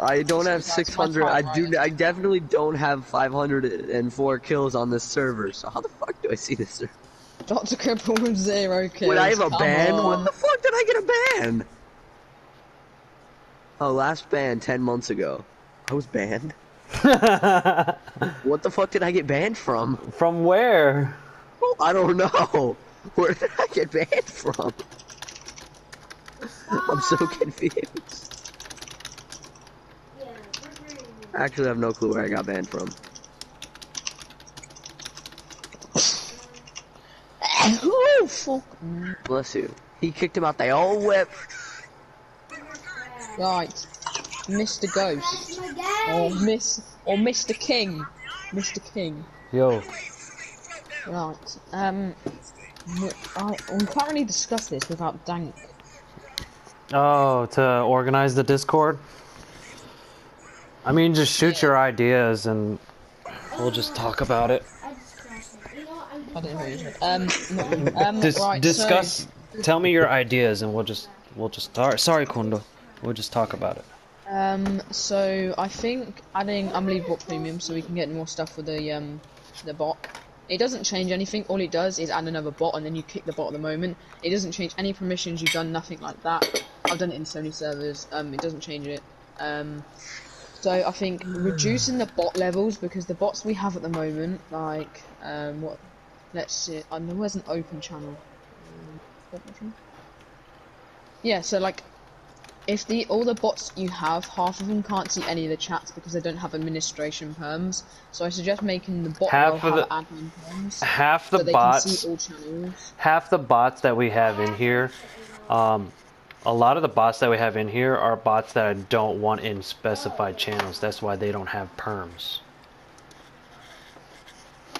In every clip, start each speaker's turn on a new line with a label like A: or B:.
A: I don't have 600. I do. I definitely don't have 504 kills on this server. So how the fuck do I see this server?
B: Dr. Cripple with zero kills.
A: Wait, I have a
B: come
A: ban?
B: on.
A: When the fuck did I get a ban? Oh, last ban 10 months ago. I was banned? What the fuck did I get banned from?
C: From where?
A: Oh, I don't know. Where did I get banned from? Ah. I'm so confused. Actually, I have no clue where I got banned from.
B: oh, fuck.
A: Bless you. He kicked him out the old whip.
B: Right. Mr. Ghost. Or Miss or Mr. King. Mr. King.
C: Yo,
B: Right. Um w- I, we can't really discuss this without Dank.
C: oh, to organize the Discord. I mean, just shoot your ideas and we'll just talk about it.
B: I don't know what you said. Um, um
C: Dis-
B: right,
C: discuss. Tell me your ideas and we'll just we'll just start. Sorry, Kundo. We'll just talk about it.
B: So, um so I think adding Unbelievable Premium so we can get more stuff with the um the bot. It doesn't change anything. All it does is add another bot, and then you kick the bot at the moment. It doesn't change any permissions. You've done nothing like that. I've done it in Sony servers. Um, it doesn't change it. Um, so I think reducing the bot levels because the bots we have at the moment, like um, what? Let's see. I know there's an open channel. Um. Yeah. So like if the all the bots you have, half of them can't see any of the chats because they don't have administration perms. So I suggest making the bot
C: Half of the-
B: admin perms
C: Half
B: so
C: the
B: they can
C: bots.
B: see all channels.
C: half the bots that we have in here, um, a lot of the bots that we have in here are bots that I don't want in specified channels. That's why they don't have perms.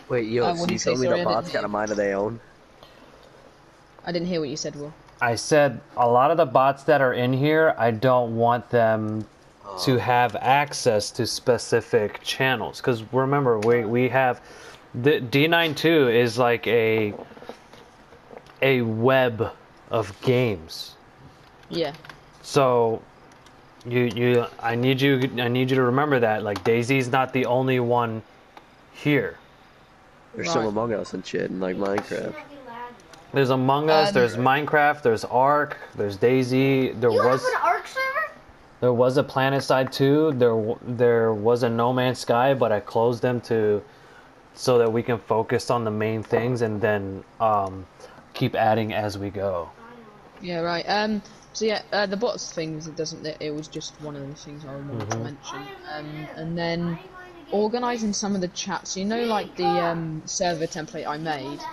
A: Wait, yo,
B: Uh,
A: so you
B: you say?
A: told me
B: Sorry,
A: the bots got a mind of their own?
B: I didn't hear what you said, Will.
C: I said a lot of the bots that are in here, I don't want them to have access to specific channels. Because remember, we, we have the D92 is like a a web of games.
B: Yeah.
C: So you you I need you I need you to remember that like DayZ's not the only one here.
A: There's some
B: Right.
A: Among Us and shit, and like Minecraft.
C: There's Among Us,
B: Um,
C: there's Minecraft, there's Ark, there's DayZ, there
D: You
C: was
D: have an Ark server?
C: there was a PlanetSide 2, there there was a No Man's Sky, but I closed them to so that we can focus on the main things and then um, keep adding as we go.
B: Yeah, right. Um. So yeah, uh, the bots things. It doesn't. It, it was just one of the things I wanted to
C: Mhm.
B: mention. Um. And then organizing some of the chats. You know, like the um server template I made.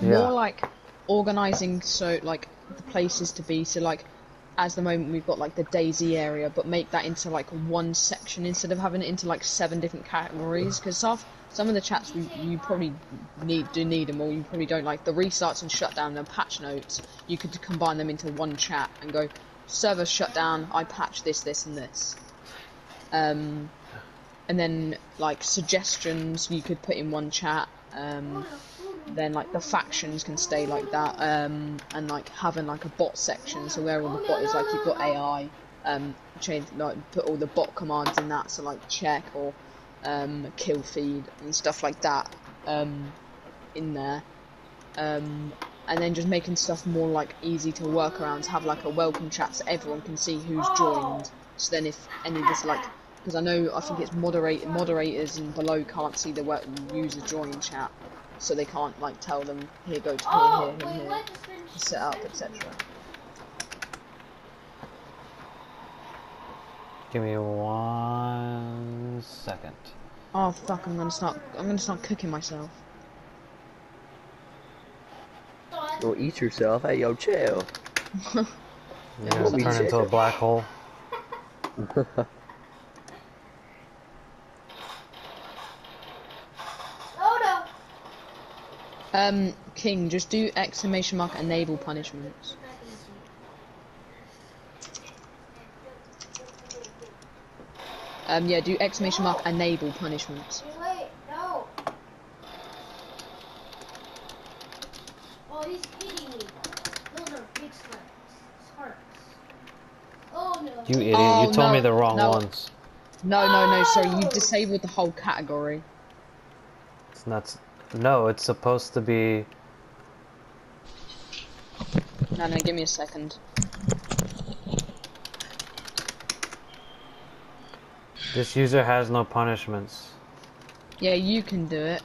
C: Yeah.
B: more like organizing so like the places to be so like as the moment we've got like the DayZ area but make that into like one section instead of having it into like seven different categories. Because some some of the chats we, you probably need do need them or you probably don't like. The restarts and shutdown and patch notes. You could combine them into one chat and go server shutdown. i patch this this and this. Um and then like suggestions you could put in one chat um then like the factions can stay like that um and like having like a bot section. So where all the bot is like you've got ai um change like put all the bot commands in that. So like check or um kill feed and stuff like that um in there. Um and then just making stuff more like easy to work around. Have like a welcome chat so everyone can see who's joined. So then if any of this like because I know I think it's moderate moderators and below can't see the work user join chat so they can't like tell them here go to here
D: Oh,
B: here
D: wait,
B: here, here
D: what? It's been-
B: set up etc
C: Give me one second.
B: oh fuck I'm gonna start I'm gonna start cooking myself
A: Go eat yourself. Hey, yo, chill.
C: You're
B: Yeah,
C: gonna turn into a black hole.
D: Oh no!
B: Um King just do exclamation mark enable punishments um yeah do exclamation mark enable punishments
D: Wait, no! Oh, he's hitting me. Those are big sparks. Sparks. Oh no.
C: You idiot!
B: Oh,
C: you told me the wrong
B: no.
C: ones.
B: No, no, no. Sorry, you disabled the whole category.
C: It's not. S- No, it's supposed to be.
B: No, no. Give me a second.
C: This user has no punishments.
B: Yeah, you can do it,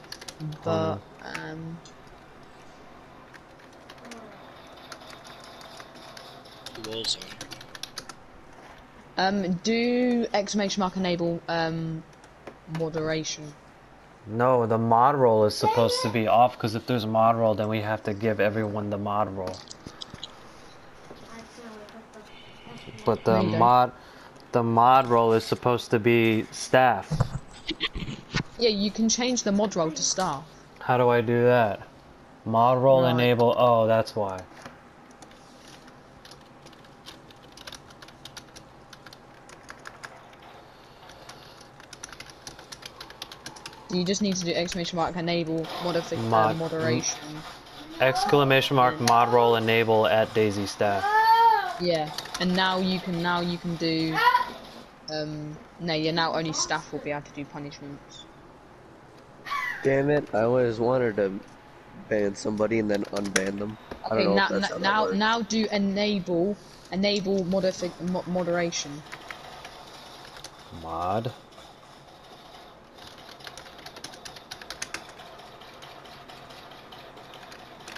B: but
C: Mm.
B: um,
E: Warzone.
B: um, do exclamation mark enable um moderation.
C: No, the mod roll is supposed to be off because if there's a mod roll, then we have to give everyone the mod roll. But the
B: No, you don't.
C: mod, the mod roll is supposed to be staff.
B: Yeah, you can change the mod roll to staff.
C: How do I do that? Mod roll
B: Right.
C: enable. Oh, that's why.
B: You just need to do exclamation mark enable modifi- uh,
C: Mod-
B: moderation.
C: Exclamation mark mod roll enable at DayZ staff.
B: Yeah, and now you can now you can do. Um, no, yeah, now only staff will be able to do punishments.
A: Damn it! I always wanted to ban somebody and then unban them. I don't
B: Okay,
A: know
B: now
A: if that's how
B: now now, now do enable enable modifi- mo- moderation.
C: Mod.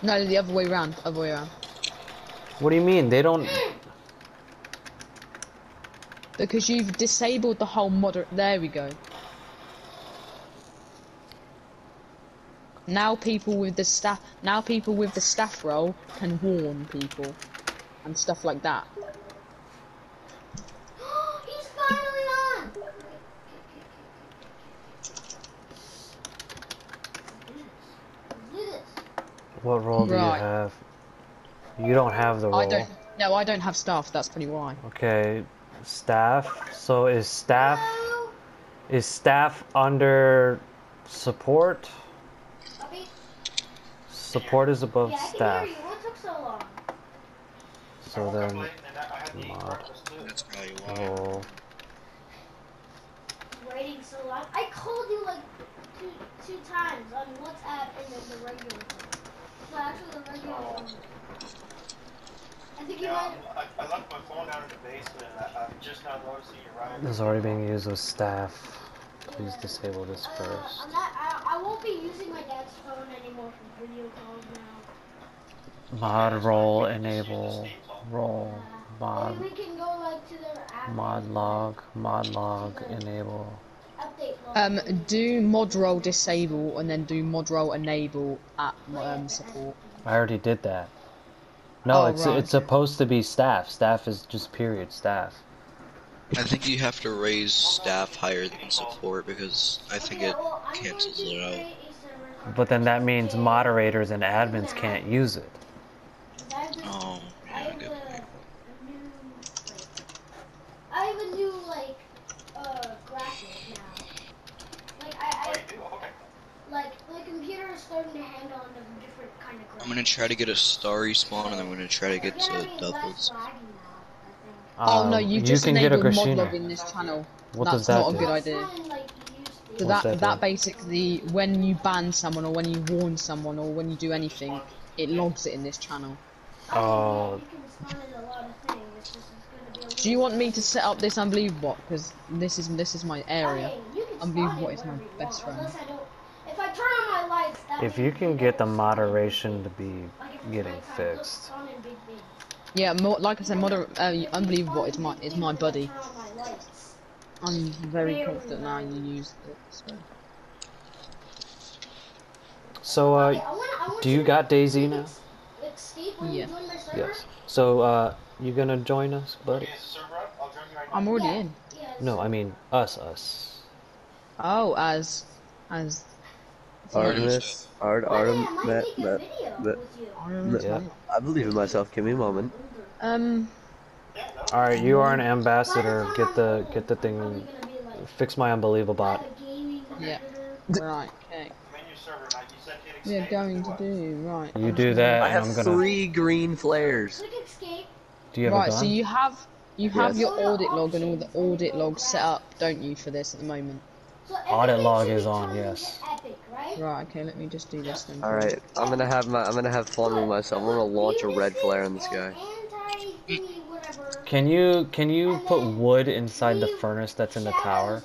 B: No, the other way around. Other way around.
C: What do you mean? They don't.
B: Because you've disabled the whole moder. There we go. Now people with the staff. Now people with the staff role can warn people, and stuff like that.
D: He's finally on. Do this.
C: What role do you have? You don't have the role.
B: I don't. No, I don't have staff. That's probably why.
C: Okay, staff. So is staff
D: Hello?
C: is staff under support?
D: Puppy?
C: Support is above
D: Yeah, I can
C: staff.
D: hear you. What took so long?
C: So then mod
E: That's probably why.
C: roll.
D: Waiting so long. I called you like two two times on WhatsApp and then the regular phone. No, actually the regular phone. I think you
F: Yeah,
D: might.
F: I, I left my phone down in the basement. I, I'm just now noticing you right.
C: This is already being used with staff. Please disable this
D: Uh,
C: first.
D: I'm not. I, I won't be using my dad's phone anymore for video calls now.
C: Mod roll enable roll
D: Uh,
C: mod
D: we can go like to their
C: mod log mod log enable.
B: Um, do mod roll disable and then do mod roll enable at um, support.
C: I already did that. No,
B: Oh,
C: it's
B: right.
C: it's supposed to be staff. Staff is just period staff.
E: I think you have to raise staff higher than support because I think it
D: well, I'm going
E: cancels it out.
D: create a server
C: But then that means moderators and admins can't use it.
D: I have this-
E: Oh,
D: I
E: yeah,
D: have
E: good
D: a,
E: point.
D: a new like I have a new like uh graphic now. Like I,
F: Oh,
D: I
F: you do? Okay.
D: like my computer is starting to handle a different kind of graphic.
E: I'm gonna try to get a star respawn and I'm gonna try to get to
D: gonna be less
E: doubles.
D: laggy now, I think.
B: oh no,
C: Um,
B: you just
C: can get a
B: enabled mod log in this channel.
C: What
B: That's
C: does that
B: not
C: do?
B: a good idea.
D: when, like, you used to-
B: So that
C: that
B: that basically when you ban someone or when you warn someone or when you do anything, it logs it in this channel.
C: Oh,
D: You can spawn in a lot of things. It's just it's gonna be a
B: Do you want me to set up this unbelievable bot? because this is this is my area.
D: Okay, you can
B: Unbelievable
D: spawn
B: is
D: it
B: my
D: wherever you
B: best
D: want,
B: friend.
D: Unless I don't- If I turn on my lights, that
C: if
D: means
C: you can
D: can
C: get the
D: never spawn in.
C: moderation to be
D: Like, if it's
C: getting fixed.
D: look, spawn in big things.
B: Yeah, mo like I said, moder uh, unbelievable is my is my
D: I
B: buddy.
D: turn on my lights.
B: I'm very confident now you use it. So.
C: So uh,
D: I wanna- I want
C: do you got DayZ now?
D: Like, Steve, when
B: Yeah.
D: you join my server?
C: Yes. So uh, you gonna join us, buddy?
F: Okay, server up. I'll join you right now.
B: I'm already in.
C: No, I mean us, us.
B: Oh, as as
A: Artemis, Art, Artem.
D: I
A: believe in myself. Give me a moment.
B: Um.
C: All right, you are an ambassador. Get the get the thing. Fix my unbelievable bot.
B: Yeah. Right. Okay.
F: We're
B: going to do right.
C: You do that.
A: I have three green flares.
C: Do you have
B: right? So you have you have
A: yes.
B: your audit log and all the audit logs set up, don't you, for this at the moment?
C: Audit log is on. Yes
D: into Epic, right?
B: Right. Okay. Let me just do this then.
A: All right, I'm gonna have my I'm gonna have fun with myself. I'm gonna launch a red flare in the sky.
C: Can you can you put wood inside the furnace that's in the tower?
D: and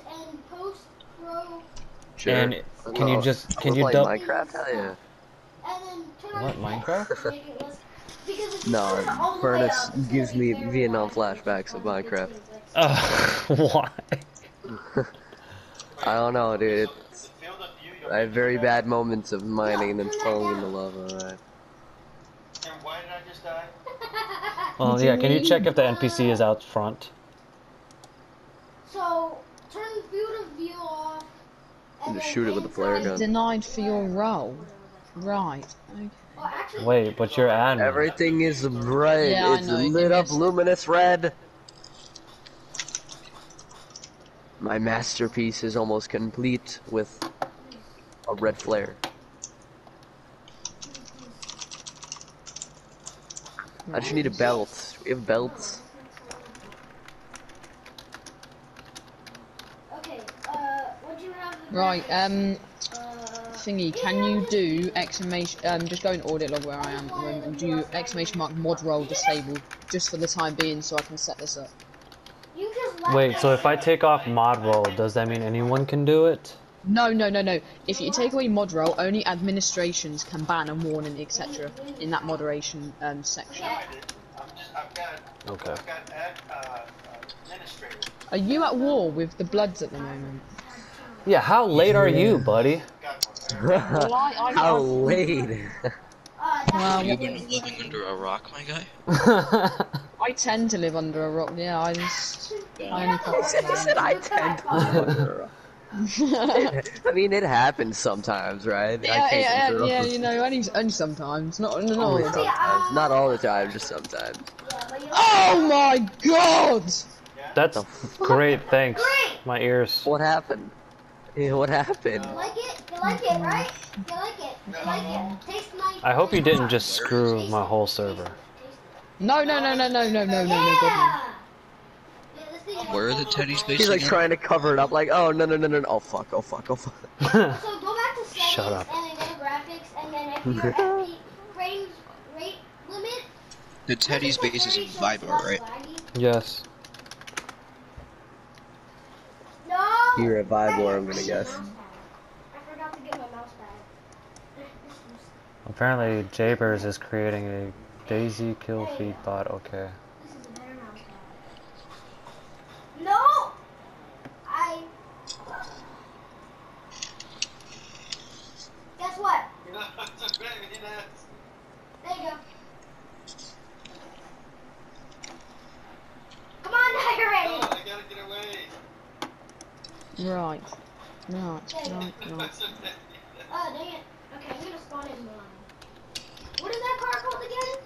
A: Sure.
C: And can you just can you
A: like
C: dub?
A: Minecraft? Hell yeah.
D: and then turn
C: What, Minecraft?
D: make it less- because if you
A: No,
D: turn it all the way
A: Furnace gives me Vietnam flashbacks of Minecraft.
C: Ugh, why?
A: I don't know, dude. It's,
F: field of view you'll
A: I have very bad moments of mining and then falling in the lava. Alright.
F: And why did I just die?
C: Well, yeah. Can you check if the NPC is out front?
D: So turn the field of view off. and
A: Just shoot it with a flare gun.
B: Denied for your role. Right. Okay.
C: Wait, but you're admin.
A: Everything is red.
B: Yeah, I
A: it's
B: know, I
A: lit up
B: guess.
A: luminous red. My masterpiece is almost complete with a red flare. I just need a belt. We have belts.
D: okay. Uh, what do you have? the
B: Right. Um.
D: Uh,
B: Thingy. Can you do exclamation? Um. Just go and audit log where I am at the moment and do exclamation mark mod roll disabled just for the time being, so I can set this up.
D: you just left
C: Wait, so if I take off mod roll, does that mean anyone can do it?
B: No, no, no, no. If you take away mod roll, only administrations can ban and warn and etc. in that moderation um, section.
F: I did. I'm just, I've got,
C: Okay.
F: I've got ad, uh, administrator.
B: Are you at war with the Bloods at the moment?
C: Yeah. How late are you, buddy?
B: Well, I, I,
A: How late?
D: That's
B: Well,
E: You've been living under a rock, my guy?
B: I tend to live under a rock. Yeah, I just. I only pop
A: He said I tend to. I mean, it happens sometimes, right? I
B: Yeah,
A: can't
B: yeah,
A: control
B: yeah, you know, only, only sometimes, not, not all
A: Only
B: the time.
A: sometimes. Not all the time, just sometimes.
D: Yeah, but you
B: Oh my god!
C: That's great. Thanks.
D: Great.
C: My ears.
A: What happened? Yeah, what happened?
D: like it? You like it, right? You like it? You like it? Taste my.
C: I hope you didn't just screw my whole server.
B: No, no, no, no, no, no, no, no, no, God, no.
D: Yeah. Yeah, this thing is-
E: Where are the teddies based
A: He's like
E: again?
A: trying to cover it up, like, oh no no no no, no. oh fuck, oh fuck, oh fuck.
D: So go back to settings
C: Shut up.
D: and then go to graphics and then if your FP frames rate limit.
E: The teddy's base is in Vybor, right?
C: yes.
D: No.
A: You're a
D: Vybor,
A: I'm gonna guess.
D: mouse pad? I forgot to get my mouse pad.
C: Apparently, Jabers is creating a DayZ kill feed bot. Okay.
D: This is a better mouse pad. No. I. Guess what?
F: It's a bit, you know,
D: There you go. Come on, Tiger
F: Oh, I gotta get away.
B: Right. Right, right, right.
F: That's a bit-
D: Oh, dang it. Okay, I'm gonna spawn in one. What is that car called again?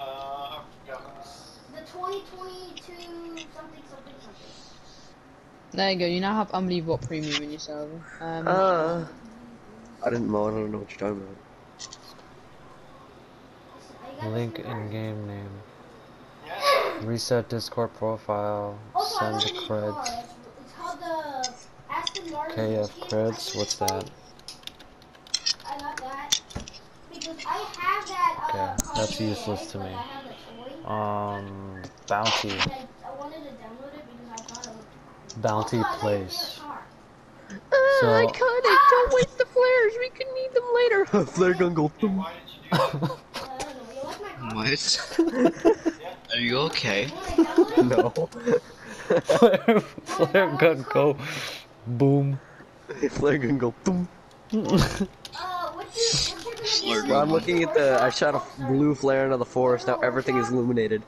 F: Uh, I forgot.
D: The 2022 something something something.
B: There you go, you now have unbelievable premium in your server. Um,
A: Uh, I didn't know. I don't know what you're talking about.
C: Link in game name. Reset Discord profile. Send
D: the creds.
C: KF creds. What's that? Okay, that's useless to me. Um, bounty. Bounty place.
D: Uh,
C: so,
A: I couldn't. Don't waste the flares. We can need them later. Flare gun go.
E: what? Are you okay?
A: no.
C: flare, flare gun go. Boom.
A: Flare gun go. Boom. Well, I'm looking at the. I shot a blue flare into the forest. Now everything is illuminated.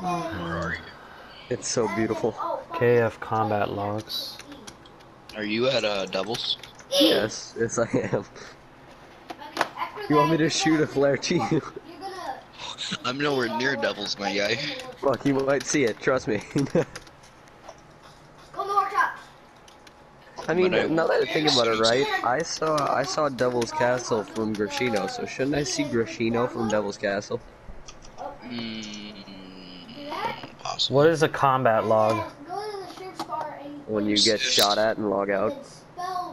E: Where are you?
A: It's so beautiful.
C: KF combat logs.
E: Are you at uh doubles?
A: Yes, yes I am. You want me to shoot a flare to you?
E: I'm nowhere near doubles, my guy.
A: Fuck, you might see it. Trust me.
D: Go in the.
A: I mean,
E: But I-
A: now that I think about it, right? I saw I saw Devil's Castle from Grishino, so shouldn't I see Grishino from Devil's Castle?
E: Awesome.
C: What is a combat log?
D: Yeah, Go to the ship's bar and
A: When you get shot at and log out.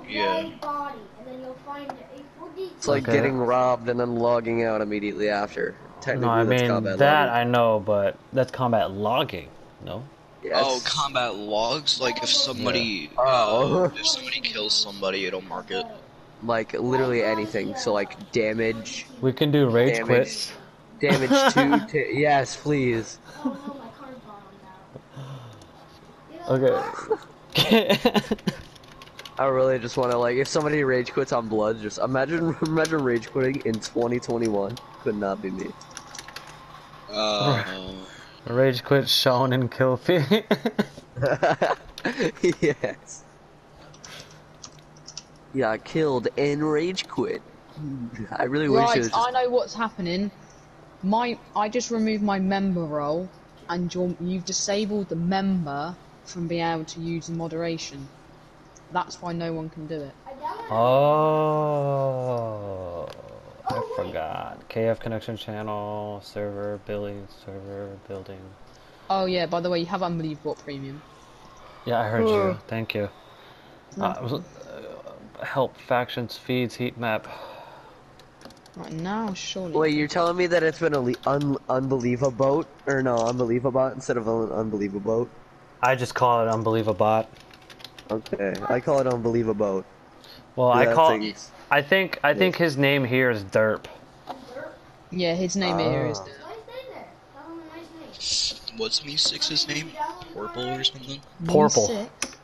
E: Yeah.
D: white body, and then you'll find a 42.
A: It's like
C: Okay.
A: getting robbed and then logging out immediately after. Technically,
C: No, I mean
A: combat
C: that
A: logging.
C: I know, but that's combat logging. No.
A: Yes.
E: Oh, combat logs. Like if somebody,
A: Oh.
E: uh, if somebody kills somebody, it'll mark it.
A: like literally anything. So like damage,
C: We can do rage
A: Damage.
C: quits.
A: damage two. T- yes, please.
D: Oh no, my car's bombed out.
C: Okay.
A: I really just want to like if somebody rage quits on blood, just imagine imagine rage quitting in 2021. Could not be me.
E: Uh,
C: rage quit shown in kill feed.
A: yes. Yeah, killed and rage quit. I really wish it
B: Right,
A: was just
B: I know what's happening. My, I just removed my member role, and you're, you've disabled the member from being able to use the moderation. That's why no one can do it.
C: Oh, I forgot. KF connection channel server billing server building.
B: Oh yeah, by the way, you have unbelievable premium.
C: Yeah, I heard you. Thank you. Uh, uh, help factions feeds heat map.
B: Right now, surely.
A: Wait, you're telling me that it's been a le- un- unbelievable boat? or no unbelievable instead of an unbelievable?
C: I just call it unbelievable. Bot.
A: Okay, I call it unbelievable.
C: Well, I call.
A: things.
C: I think. I think his name here is Derp.
B: Yeah, his name here is.
A: Ah.
D: Nice name there. That was a nice name.
E: what's MEE6's name? Purple or something?
C: Porple.
B: Six.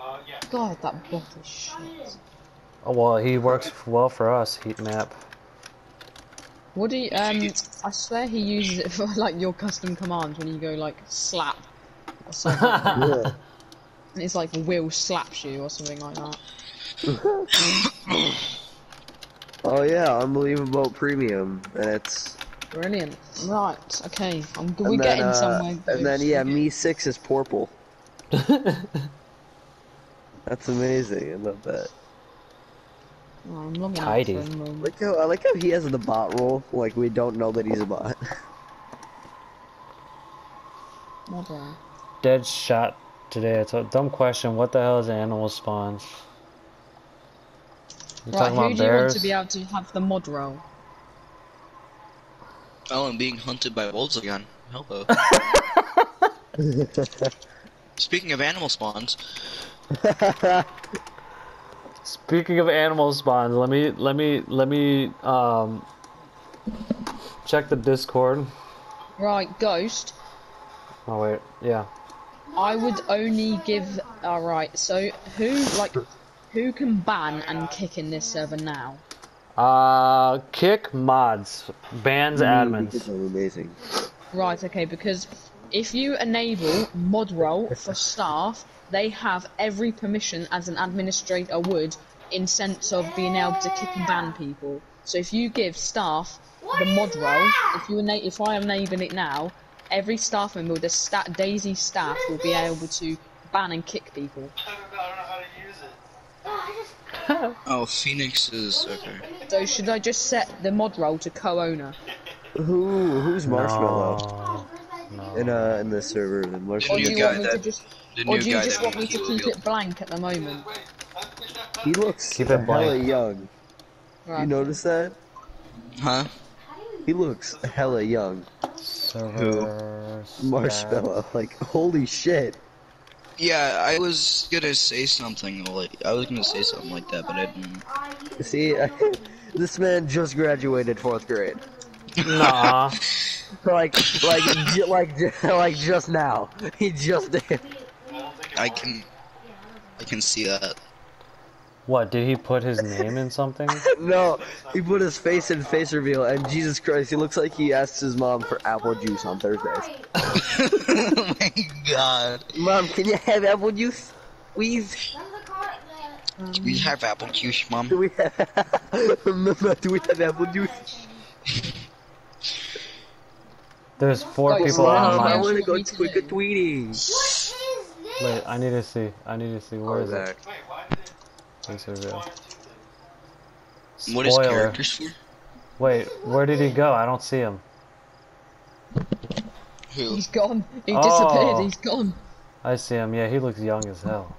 F: Uh, yeah.
B: God, that bot is shit.
C: Oh, well, he works well for us. Heat map.
B: What do you, um, I swear he uses it for like your custom commands when you go like slap or something.
A: Yeah.
B: and it's like Will slaps you or something like that.
A: Oh yeah, unbelievable premium, and it's
B: Brilliant. Right, okay. I'm,
A: and
B: we're
A: then,
B: getting
A: uh,
B: somewhere.
A: And then yeah, MEE6 is purple. That's amazing. I love that.
B: Oh, I'm logging
C: Tidy.
B: out for a moment.
A: Like how I like how he has the bot role. Like we don't know that he's a bot.
B: What the-
C: Dead shot today. It's a dumb question. What the hell is animal spawns? You
B: Right,
C: talking
B: who
C: about
B: do you want to be able to have the mod role?
E: Oh, I'm being hunted by wolves again. Hello. Speaking of animal spawns,
C: Speaking of animal spawns, let me let me let me um check the Discord.
B: Right, Ghost.
C: Oh wait, yeah.
B: I would only give. Alright, so who, like, who can ban and kick in this server now?
C: Uh, kick mods, bans admins.
A: It's amazing.
B: Right, okay, because if you enable mod role for staff, they have every permission as an administrator would in sense of being able to kick and ban people. So if you give staff the mod role, if you ena- if I enable it now, every staff member with a stat DayZ staff will be able to ban and kick people.
F: I don't know, I don't know how to use it.
D: Oh, I
E: oh, Phoenix is okay.
B: So should I just set the mod role to co-owner?
A: Who who's Marshmallow
C: No,
A: in uh in this server? The
B: Or
A: Marshmallow.
B: do you want me to
E: that-
B: just or do you just want me to keep it blank at the moment?
A: He looks
C: Keep it
A: hella
C: blank.
A: young. You notice that?
E: Huh?
A: He looks hella young.
C: Server
A: Marshmallow. Like holy shit.
E: Yeah, I was gonna say something like I was gonna say something like that, but I didn't.
A: See, this man just graduated fourth grade.
C: Nah.
A: Like, like, ju- like, ju- like just now. He just did.
E: I can, I can see that.
C: What did he put his name in something?
A: No, he put his face in face reveal, and Jesus Christ, he looks like he asked his mom for apple juice on Thursdays.
E: oh my god.
A: Mom, can you have apple juice, please?
D: That's the car that.
E: Do we have apple juice, mom?
A: Do
E: mom?
A: we have? Mama, do we have apple juice?
C: There's four people
B: Wow,
C: on
A: Mom, I want to go
B: Me too.
A: quick a tweeting.
D: What is this?
C: Wait, I need to see. I need to see. Where is it?
F: Wait, why did it
C: reveal.
F: spawn
E: What is characters for?
C: Wait, where did he go? I don't see him.
E: Who?
B: He's gone. He
C: Oh.
B: disappeared. He's gone.
C: I see him. Yeah, he looks young as hell.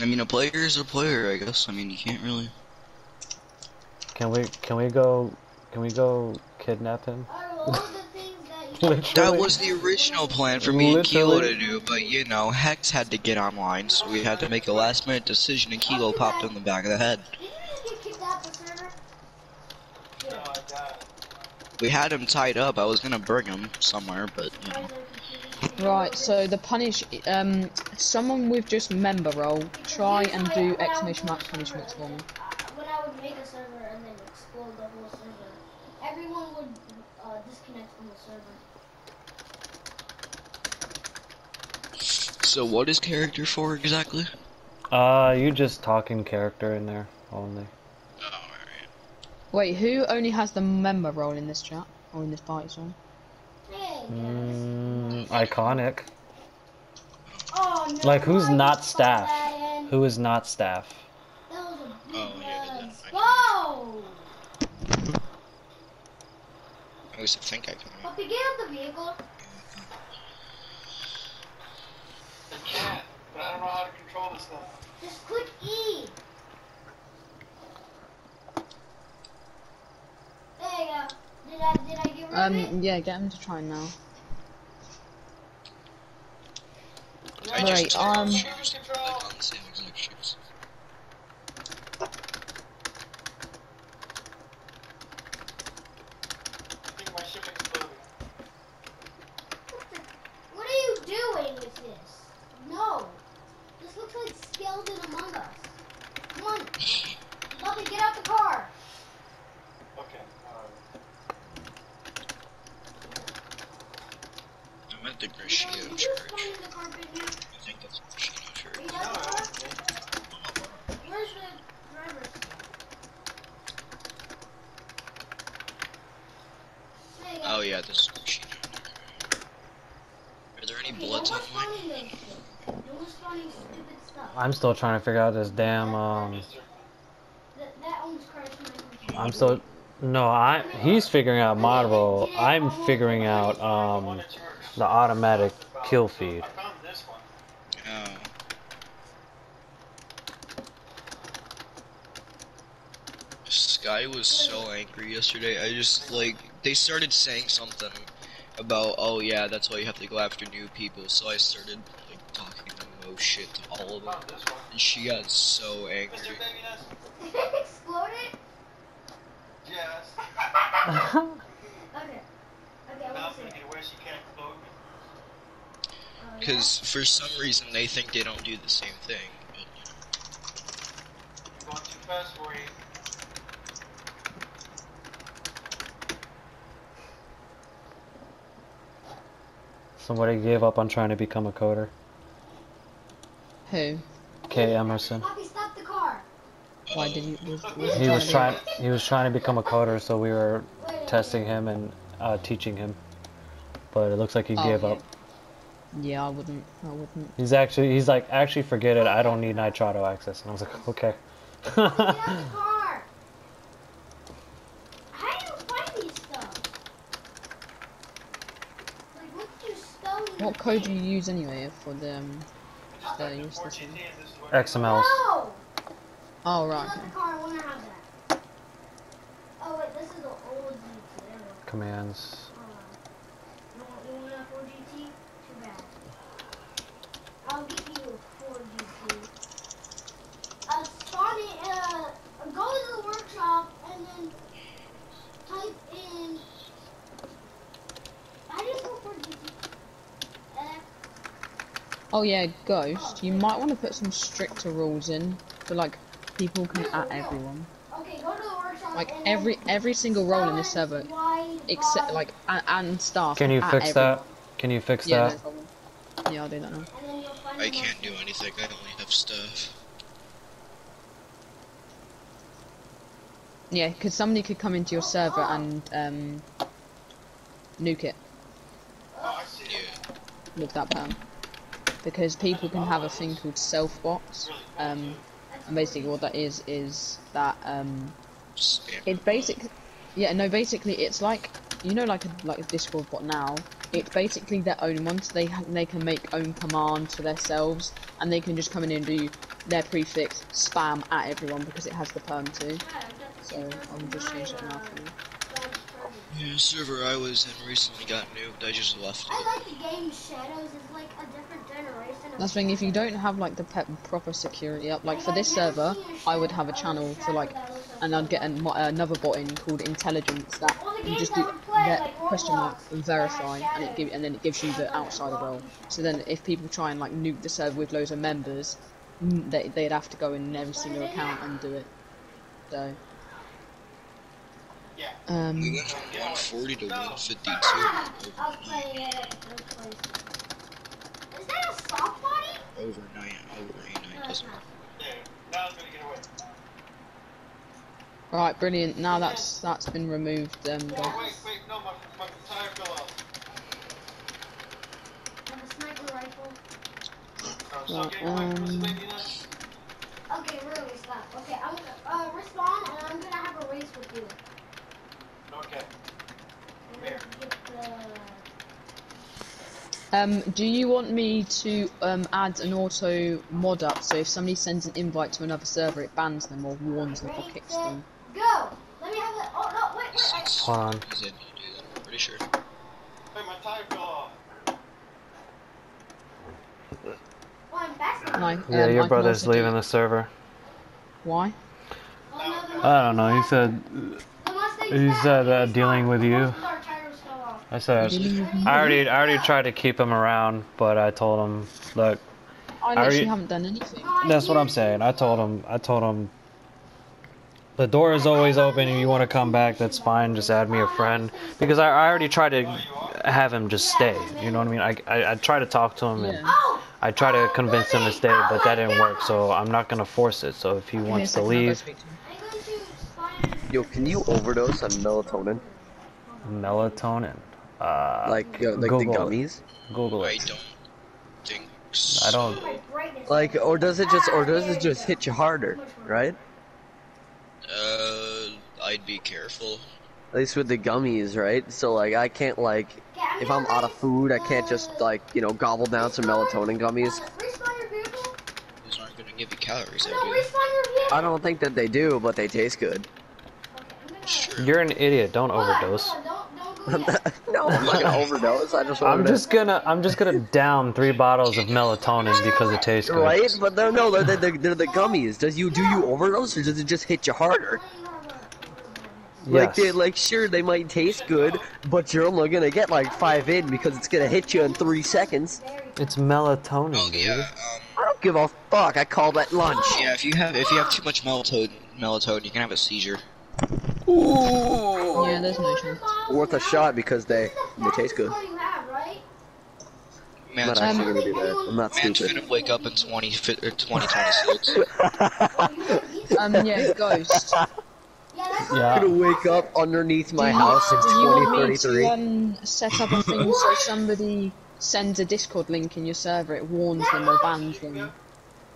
E: I mean, a player is a player, I guess. I mean, you can't really.
C: Can we can we go can we go kidnap him?
D: Out of all the things that you
E: That
C: Literally.
E: was the original plan for me and Kilo to do, but you know, Hex had to get online, so we had to make a last minute decision, and Kilo popped in the back of the head.
D: Didn't you just get kicked out the server?
F: No, I got it.
E: We had him tied up. I was gonna bring him somewhere, but you know.
B: Right. So the punish. Um, someone with just member role. Try and do exclamation mark punishments for me.
D: When I would make a server and then explode the whole server, everyone would uh, disconnect from the server.
E: So what is character for exactly?
C: Uh, you just talking character in there only.
E: Oh, alright.
B: Wait, who only has the member role in this chat or in this party? Sorry.
D: Hey,
C: Mm, iconic.
D: Oh, no,
C: Like, who's not staff?
D: saw
C: Who is not staff?
D: That was a big
E: Oh, yeah,
D: bug.
E: that-
D: Whoa!
E: I always think I can.
D: Puppy, get out the vehicle.
F: I can't, but I don't know how to control this thing.
D: Just click E. There you go. Did I did I get rid of it?
B: Um, yeah, get him to try now.
E: I
B: Right,
E: just
B: um-
E: shoes. Like on the same exact shoes.
F: I think my ship exploded.
D: What are you doing with this? No. This looks like Skeleton Among Us. Come on. Puppy, get out the car.
F: Okay, alright.
E: I'm at the
D: Did
E: Grishio
D: you
E: church.
D: spawn in the car, didn't you?
E: I think that's Grishio
D: Are you
E: church.
D: out the
F: No,
D: car?
F: okay.
D: Where's the driver's seat? There you go.
E: Oh yeah, this is Grishio. Are there any
D: Okay,
E: bloods
D: no
E: on
D: more
E: mine?
D: spawning those shit. No more spawning stupid stuff.
C: I'm still trying to figure out this damn um. I'm still. No, I. He's figuring out mod. I'm figuring out um the automatic kill feed.
E: Sky was so angry yesterday. I just like they started saying something about oh yeah that's why you have to go after new people. So I started like talking the most shit to all of them,
F: Found this one.
E: and she got so
F: Mr.
E: angry.
F: Baby
D: Exploded?
F: Yes.
D: Okay. Okay,
F: Now
D: want to
F: thinking where she can't explode me.
D: Oh,
E: because for some reason they think they don't do the same thing. But, you know.
F: You're going too fast for you.
C: Somebody gave up on trying to become a coder.
B: Who?
C: K. Emerson.
D: Poppy, stop the car.
B: Why did you? Was, was
C: He was
B: to
C: trying. He was trying to become a coder, so we were
D: Wait, wait,
C: testing him and uh, teaching him. But it looks like he
B: Oh,
C: gave
B: yeah.
C: up.
B: Yeah, I wouldn't. I wouldn't.
C: He's actually. He's like, actually, forget it. I don't need Nitrado access. And I was like, okay.
D: Get out the car. How do you find these stuff? Like, what did you spell in
B: What
D: the
B: code do you use anyway for the? Um,
F: Just like the
B: use
F: 4
B: this
F: GT
B: one.
F: and this is what
C: XMLs.
D: No!
B: oh right.
D: out the car, I want to have that. Oh, wait, this is the old GT. There we go.
C: Commands.
D: Hold on. You want, you want a 4GT? Too bad. I'll give you a 4GT. Uh, spawn it, uh, go to the workshop and then type in. How do you spell 4GT? Uh,
B: Oh yeah, Ghost. You might want to put some stricter rules in for like people can at everyone.
D: okay, go to the workshop.
B: Like
D: and
B: every every single role in this server, except like and, and staff.
C: Can you fix
B: everyone.
C: that? Can you fix
B: Yeah, no
C: that?
B: problem. Yeah, I'll do that now.
D: and then you'll find
E: I can't do anything. I only have stuff.
B: Yeah, because somebody could come into your server and um, nuke it
F: Oh, I see.
E: Yeah.
B: with that perm. Because people can have a thing called self bots. Um, and basically what that is is that um, It basic, yeah, no. Basically, it's like you know, like a like a Discord bot now. It's basically their own ones. They ha- they can make own commands for themselves, and they can just come in and do their prefix spam at everyone because it has the perm too. So I'm just changing it now for you.
E: Yeah, server I was in recently got nuked. I just left
D: I like the game Shadows. It's like a different generation. of-
B: That's the thing. If you don't have like the pe- proper security up, like for this server, I would have a channel to like, and I'd get an, another bot in called Intelligence that you just do get question mark and verify, and it give and then it gives you the outsider role. So then if people try and like nuke the server with loads of members, mm, they they'd have to go in every single account and do it. So.
F: Yeah.
B: Um,
E: We went from 140 to 152.
D: I was playing it at third place. Is that a soft body?
E: Over nine, over eight, doesn't matter.
F: Yeah. Now it's gonna get away.
B: right, brilliant. Now that's that's been removed. Um,
F: Oh,
B: guys.
F: wait, wait, no, my, my tire fell off.
D: I have a sniper rifle.
F: I'm still
B: Well,
F: getting away from this
B: um,
F: lady now.
D: Okay, really stop. Okay, I'm gonna uh, respawn and I'm gonna have a race with you.
F: Okay.
D: I'm
F: Here.
D: Gonna get the.
B: Um, do you want me to um, add an auto mod up so if somebody sends an invite to another server, it bans them or warns them or kicks them?
D: Go! Let me have the. Oh no! Wait, wait! I,
C: Hold on.
E: He's in, you do that, I'm pretty sure.
F: Hey, my tire fell off.
D: I'm faster.
B: Like,
C: Yeah,
B: um,
C: your
B: can
C: brother's leaving the server.
B: Why?
D: No, the
C: I don't know. He said. he said, uh,
D: He's
C: dealing with you.
D: Both of our tires fell off.
C: I said. I already, I already tried to keep him around, but I told him, look, oh,
B: I
C: I
B: literally haven't done anything.
C: that's what I'm saying. I told him, I told him, the door is always open. If you want to come back, that's fine. Just add me a friend because I, I already tried to have him just stay. You know what I mean? I, I, I tried to talk to him and
B: Yeah.
D: Oh!
C: I try to convince him to stay, but that didn't work. So I'm not gonna force it. So if he
B: Give me a
C: wants to
B: second, I'll go
C: leave,
B: speak to him.
D: I'm going to spawn.
A: Yo, can you overdose on melatonin?
C: melatonin. Uh,
A: Like, uh, like
C: Google
A: the
C: it.
A: gummies?
C: Google
E: I don't think so.
C: I don't.
A: Like, or does it just, or does it just hit you harder, right?
E: Uh, I'd be careful.
A: At least with the gummies, right? So like, I can't like, if I'm out of food, I can't just like, you know, gobble down some melatonin gummies.
D: Respawn your vehicle?
E: Those aren't gonna give you calories,
D: No,
E: I do.
D: respawn your vehicle.
A: I don't think that they do, but they taste good.
D: Okay, I'm gonna.
E: Sure.
C: You're an idiot. Don't
D: Hold on,
C: overdose.
A: No, I'm not gonna overdose. I just want
C: I'm
A: wanted
C: just gonna I'm just gonna down three bottles of melatonin because it tastes good.
A: right? But they're no, they're, they're, they're the gummies. Does you do you overdose or does it just hit you harder? Like,
C: Yes.
A: they, like, sure, they might taste good, but you're only gonna get like five in because it's gonna hit you in three seconds.
C: It's melatonin,
E: Oh
C: dude.
E: yeah, um,
A: I don't give a fuck. I call that lunch.
E: yeah. If you have if you have too much melatonin, melatonin, you can have a seizure.
B: Yeah, there's no chance.
A: Worth a shot because they they taste good.
D: You have.
A: I'm
E: Man,
A: not actually gonna do that. I'm not
E: man's
A: stupid.
E: gonna wake up in 20, or 2026.
D: Oh, you have these?
B: Um, yeah, Ghost.
D: Yeah.
A: I'm gonna wake up underneath my
B: Do you-
A: house in
B: Do you want me to um, set up a thing so somebody sends a Discord link in your server, it warns them or bans them?
D: Yeah,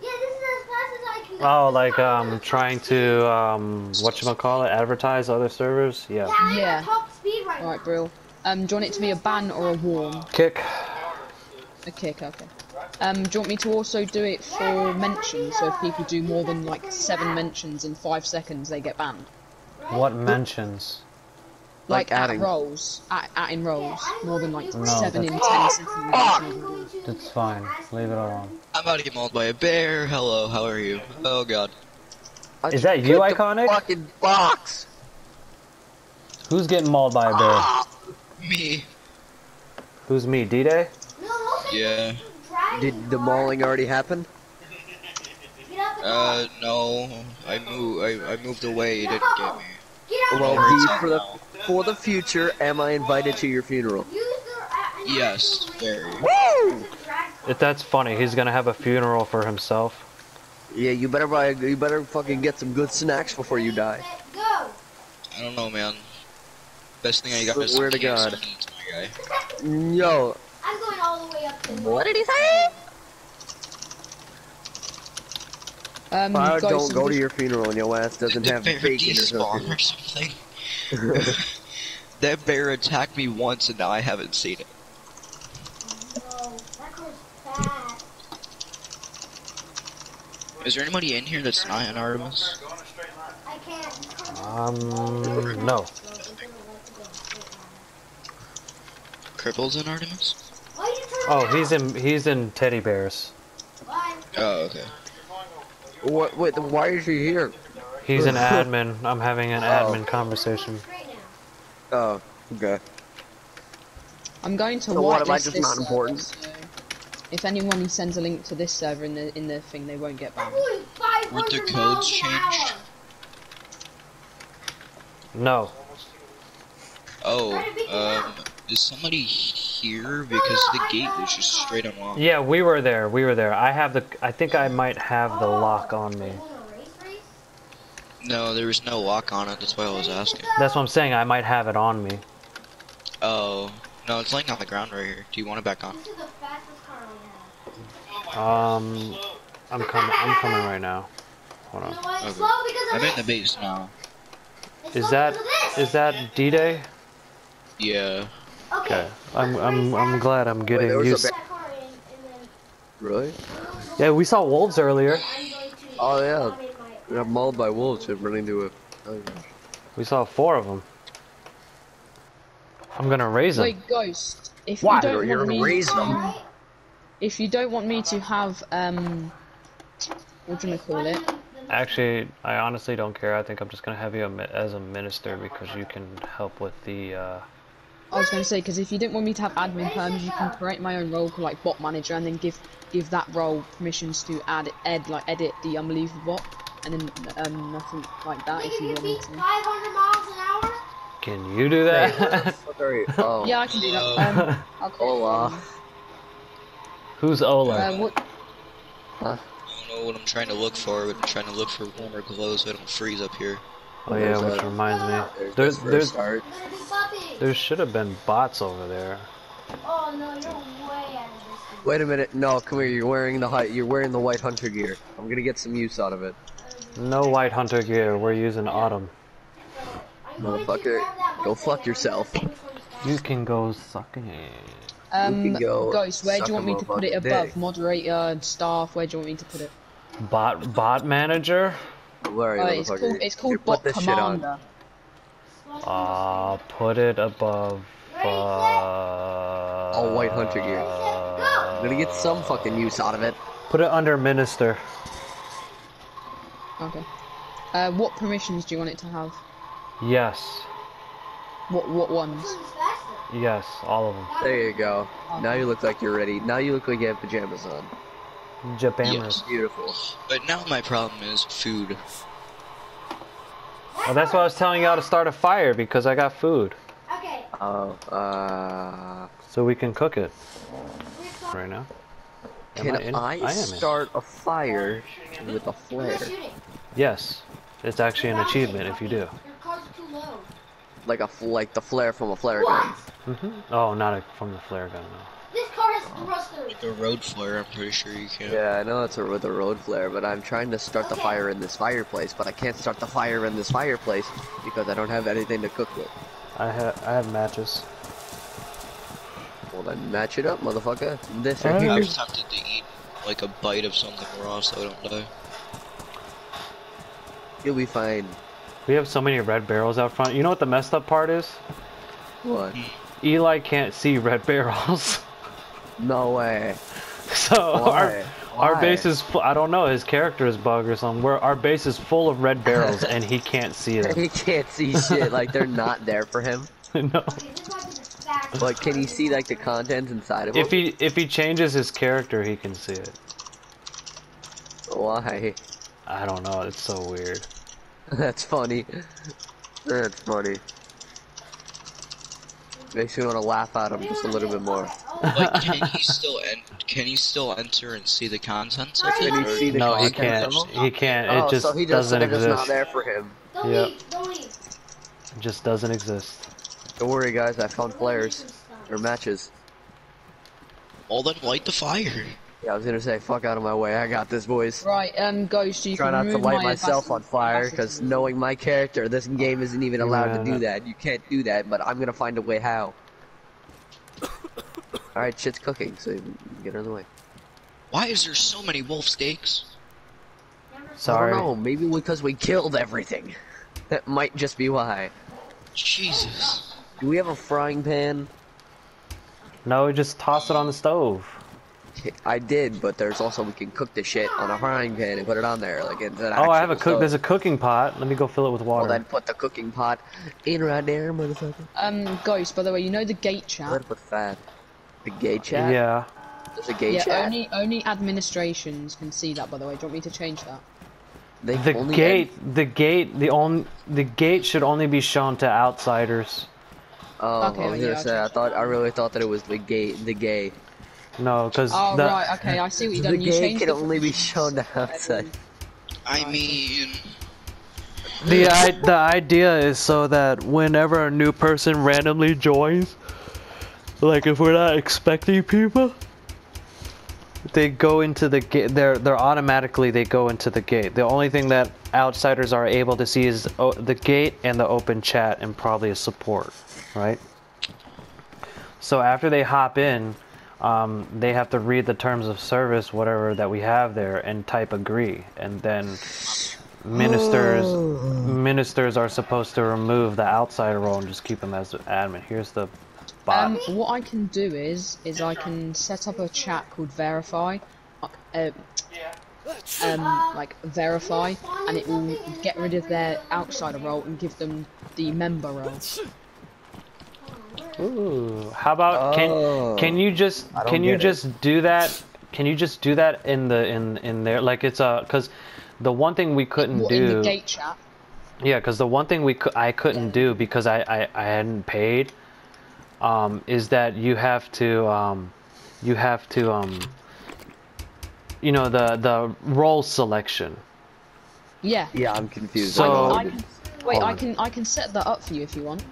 D: this is as fast as I can go.
C: Oh, like um trying to um it, advertise other servers? Yeah.
D: Yeah,
B: Yeah.
D: at top speed right
B: Alright,
D: now.
B: Brill. Um, do you want it to be a ban or a warn?
C: Kick.
B: A kick, okay. Um, do you want me to also do it for mentions? So if people do more than like seven mentions in five seconds, they get banned.
C: What mentions?
A: Like
B: Like,
A: adding.
B: at rolls, at, at in rolls, more than like
C: No,
B: seven in
C: that's-
B: ten seconds.
D: I'm going to
C: That's fine. Leave it alone.
E: I'm about to get mauled by a bear. Hello, how are you? Oh god.
A: I
C: Is that you,
A: clicked the
C: Iconic?
A: Fucking box.
C: Who's getting mauled by a bear?
E: Me.
C: Who's me, D-Day?
D: No, no,
E: Yeah.
A: Did the mauling already happen?
D: Get out the
E: Uh, no. I moved. I, I moved away. It didn't get me.
D: Get out
A: Well,
D: the.
A: D, for the for the future, am I invited to your funeral?
D: Use the, an
E: Yes, very.
A: Woo!
C: If that's funny, he's gonna have a funeral for himself.
A: Yeah, you better buy. You better fucking get some good snacks before you die.
D: Set, Go.
E: I don't know, man. Best thing I got is
A: Swear to God.
E: guy.
A: Yo,
D: I'm going all the way up to
A: what did he say?
B: Um,
A: I don't go to your funeral and your ass doesn't have
E: bear
A: bacon or something.
E: or something. That bear attacked me once and now I haven't seen it.
D: No, that car's fast.
E: Is there anybody in here that's not an Artemis?
F: Go in a straight line.
D: I can't.
C: Um, no.
E: Cripples in Artemis?
D: Why you turn
C: Oh, he's in he's in teddy bears.
E: Oh, okay.
A: What? Wait, why is he here?
C: He's an admin. I'm having an
A: Oh.
C: admin conversation.
A: Oh, okay.
B: I'm going to
A: So what, am I just
B: this
A: not
B: server,
A: important?
B: so if anyone sends a link to this server in the in the thing, they won't get
D: I'm
B: banned.
D: going 500
E: the codes
D: an
E: changed?
C: No.
E: Oh, um, is somebody here? Because the gate is just straight unlocked.
C: Yeah, we were there. We were there. I have the. I think I might have the lock on me.
D: You wanna race, race?
E: No, there was no lock on it, that's why I was asking.
C: That's what I'm saying. I might have it on me.
E: Oh, no, it's laying on the ground right here. Do you want it back on?
D: This is the fastest car we have.
C: Um, I'm coming. I'm coming right now. Hold
D: You know
C: on.
E: Okay.
D: slow? Because of
E: I'm in
D: this.
E: the base now.
C: Is
D: slow
C: that
D: because of this.
C: is that D-Day?
E: Yeah.
C: Okay. I'm I'm I'm glad I'm getting
A: there was a
C: used.
A: ba-
D: That car in,
A: Really?
C: Yeah, we saw wolves earlier.
D: I'm going to
A: Oh, yeah.
D: Automate my-
A: We got mauled by wolves and running into a. Oh.
C: We saw four of them. I'm gonna raise them.
B: Wait, Ghost. If
A: Why?
B: you don't
A: You're
B: want
A: gonna
B: me
A: raise
B: to,
A: them?
B: If you don't want me to have um, what do you call it?
C: Actually, I honestly don't care. I think I'm just gonna have you as a minister because you can help with the. Uh...
B: I was going to say because if you didn't want me to have admin perms, you can create my own role called like bot manager, and then give give that role permissions to add ed like edit the unbelievable bot, and then um nothing like that if you
D: you
B: want me
D: beat
B: to.
D: 500 miles an hour?
C: Can you do that?
A: what are you? Oh.
B: Yeah, I can do that. Um, I'll call
A: Hola.
C: Who's Ola?
B: Uh, what?
E: I don't know what I'm trying to look for, but I'm trying to look for warmer clothes so I don't freeze up here.
C: oh yeah, which
A: that?
C: reminds me.
A: There's,
C: There's
A: there's,
C: there's
A: start.
D: I'm gonna be puppy.
C: there should have been bots over there.
D: Oh no, you're way out of distance.
A: Wait a minute. No, come here. You're wearing the You're wearing the white hunter gear. I'm gonna get some use out of it.
C: No white hunter gear. We're using autumn.
D: I'm going to
A: Motherfucker, go fuck yourself.
D: I'm gonna see which one's
C: You can go sucking.
B: Um,
A: can go
B: Ghost, where do you want me to put it above?
A: dick.
B: Moderator, and staff, where do you want me to put it?
C: Bot bot manager.
A: Where are you,
B: Uh, it's
A: motherfucker?
B: called it's called
A: put
B: bot
A: this
B: commander.
C: Uh, put it above. Uh,
A: All white hunter gear. I'm gonna get some fucking use out of it.
C: Put it under minister.
B: Okay. Uh, what permissions do you want it to have?
C: Yes.
B: What what ones?
D: Which one's faster?
C: Yes, all of them.
A: There you go. Now you look like you're ready. Now you look like you have pajamas on.
C: Japammers.
E: Yes.
A: Beautiful.
E: But now my problem is food.
C: Well, that's why I was telling you how to start a fire because I got food,
D: Okay.
A: Oh, uh,
C: so we can cook it right now. Am
A: can
C: I in?
A: I,
C: I am in.
A: start a fire with a flare?
D: Who's shooting?
C: Yes, it's actually an achievement if you do.
D: Your car's too low.
A: Like a like the flare from a flare gun.
D: What?
C: hmm Oh, not a, from the flare gun. No.
D: This car has thrusters.
E: The road flare, I'm pretty sure you can.
A: Yeah, I know it's a, with a road flare, but I'm trying to start the fire in this fireplace, but I can't start the fire in this fireplace because I don't have anything to cook with.
C: I have I have matches.
A: Well then, match it up, motherfucker. This right
C: Alright.
E: I
A: here.
E: was tempted to eat like a bite of something raw so I don't die.
A: You'll be fine.
C: We have so many red barrels out front. You know what the messed up part is?
A: What?
C: Eli can't see red barrels.
A: No way.
C: So our
A: Why?
C: our base is fu- I don't know his character is bug or something. Where our base is full of red barrels and he can't see them.
A: He can't see shit. Like they're not there for him.
C: no.
D: Okay, this might be the fastest.
A: But can he see like the contents inside of him?
C: If he if he changes his character, he can see it.
A: Why?
C: I don't know. It's so weird.
A: That's funny. That's funny. Makes me want to laugh at him just a little bit more.
E: Like, can he still en- can he still enter and see the contents of
D: Can
E: it?
A: Can he see the
C: No, he can't.
A: of them?
C: He can't.
A: Oh,
C: It just
A: so he just
C: doesn't
A: they're just not
C: exist.
A: there for him.
D: Don't
C: Yep.
D: leave, don't leave.
C: It just doesn't exist.
A: Don't worry, guys. I found flares or matches.
E: Well then light the fire.
A: Yeah, I was gonna say, fuck out of my way. I got this, boys.
B: Right, um, Ghost, you
A: Try
B: can
A: not to
B: remove
A: light
B: my
A: myself on fire, because knowing my character, this game isn't even allowed to
C: Yeah.
A: do that. You can't do that, but I'm gonna find a way how. Alright, shit's cooking, so get out of the way.
E: Why is there so many wolf steaks?
C: Sorry.
A: I don't know, maybe because we killed everything. That might just be why.
E: Jesus.
A: Do we have a frying pan?
C: No, we just toss it on the stove.
A: I did, but there's also we can cook the shit on a frying pan and put it on there, like it's an
C: Oh, I have a cook.
A: stove.
C: There's a cooking pot. Let me go fill it with water.
A: Well,
C: water.
A: then put the cooking pot in right there, motherfucker.
B: Um, Ghost, by the way, you know the gate chat?
A: Let it put fat. The gate chat?
C: Yeah.
A: There's a gay
B: yeah,
A: chat?
B: only only administrations can see that. By the way, do you want me to change that?
A: They
C: The
A: only
C: gate, the gate, the only, the gate should only be shown to outsiders.
A: Oh,
B: Okay,
A: I was
B: yeah,
A: gonna say, I thought,
B: that.
A: I really thought that it was the gay, the gay.
C: No, because
B: Oh
C: the
B: right, okay, I see what you've
A: The
B: done. You
A: gay can
B: the
A: only be shown to outside.
E: I mean,
C: the I, the idea is so that whenever a new person randomly joins, like if we're not expecting people, they go into the gate. They're they're automatically they go into the gate. The only thing that outsiders are able to see is o- the gate and the open chat and probably a support, right? So after they hop in, um, they have to read the terms of service, whatever that we have there, and type agree, and then ministers ministers are supposed to remove the outsider role and just keep them as admin. Here's the bot.
B: Um, what I can do is is I can set up a chat called Verify, uh, um, like Verify, and it will get rid of their outsider role and give them the member role.
C: Ooh, how about can
A: Oh.
C: can you just can you
A: get it.
C: just do that? Can you just do that in the in in there? Like it's a because the one thing we couldn't
B: What, in
C: do.
B: the gate chat?
C: Yeah, because the one thing we cou- I couldn't do because I, I, I hadn't paid, um, is that you have to um, you have to um, you know the the role selection.
B: Yeah.
A: Yeah, I'm confused.
C: So-
B: I can, wait,
C: Hold
B: I
C: on.
B: can I can set that up for you if you want.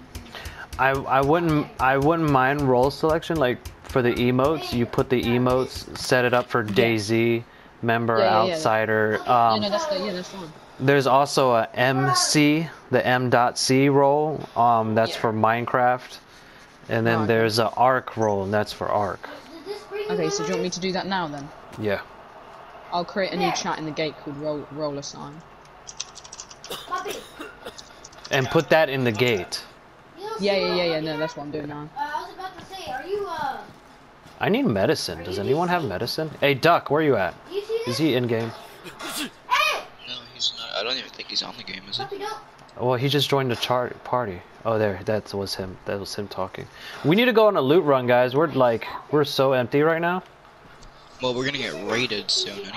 C: I I wouldn't I wouldn't mind role selection like for the emotes. You put the emotes, set it up for DayZ, member,
B: Yeah, yeah, yeah.
C: outsider.
B: Yeah,
C: Um,
B: no, that's the, yeah, that's fine.
C: There's also a MC, the M.C role. Um, that's
B: Yeah.
C: for Minecraft, and then
B: Oh, okay.
C: there's a Arc role, and that's for Arc.
D: Did this bring you
B: Okay, so do you want me to do that now then?
C: Yeah.
B: I'll create a new chat in the gate called roll, roller sign.
C: And put that in the gate.
D: You don't
B: Yeah, yeah, yeah, yeah. No, that's what I'm doing now.
D: Uh, I was about to say, are you, uh,
C: I need medicine. Does anyone have medicine? Hey, Duck, where are you at?
D: you
C: Is he in game?
D: Hey!
E: no, he's not. I don't even think he's on the game, is he?
D: Puppy.
C: Well, he just joined the chart party. Oh, there. That was him. That was him talking. We need to go on a loot run, guys. We're like, we're so empty right now.
E: Well, we're gonna get raided soon anyway.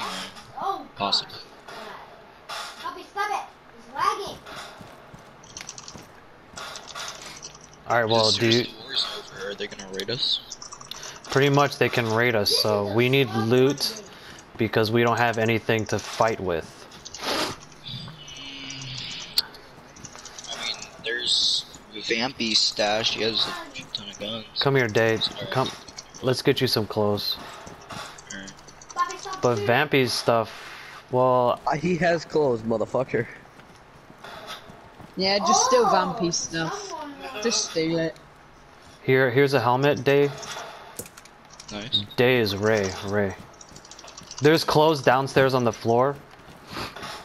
D: Oh,
E: Possibly.
D: Puppy, stop it. It's lagging.
C: All right. Well,
E: As
C: do you,
E: as the war's over, are they gonna raid us?
C: pretty much they can raid us. So we need loot because we don't have anything to fight with.
E: I mean, there's Vampy stashed. He has a ton of guns.
C: Come here, Dave. Come. Let's get you some clothes.
E: Alright.
C: But
D: shooting.
C: Vampy's stuff. Well,
A: Uh, He has clothes, motherfucker.
B: Yeah, just steal
D: Oh,
B: Vampy stuff.
D: Someone,
B: Just steal it.
C: here, here's a helmet, Dave.
E: Nice.
C: Day is Ray. Ray. There's clothes downstairs on the floor.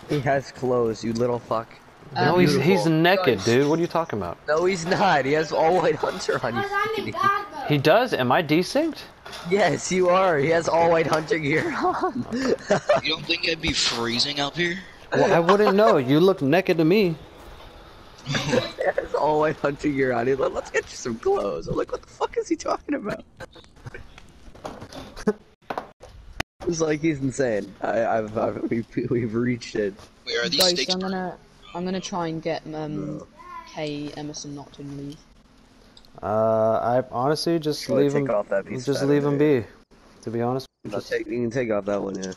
A: He has clothes, you little fuck.
C: no,
B: Um,
C: he's he's
A: beautiful.
C: naked, dude. What are you talking about?
A: No, he's not. He has all white hunter on you.
D: I'm
A: fucking
D: in
A: idiot.
D: bad though.
C: He does. Am I desynced?
A: Yes, you are. He has all white hunter gear on.
E: You don't think I'd be freezing up here?
C: Well, I wouldn't know. You look naked to me.
A: he has all white hunter gear on. He's like, let's get you some clothes. I'm like, what the fuck is he talking about? It's like he's insane. I, I've, I've we've, we've reached it.
E: Wait, are these
B: Ghost,
E: steaks?
B: I'm gonna I'm gonna try and get um Kay Emerson not to leave.
C: Uh, I honestly just
A: Go ahead,
C: leave
A: take
C: him.
A: off that piece
C: Just leave him be. To be honest.
A: No,
C: Just-
A: take, you can take off that one, yeah.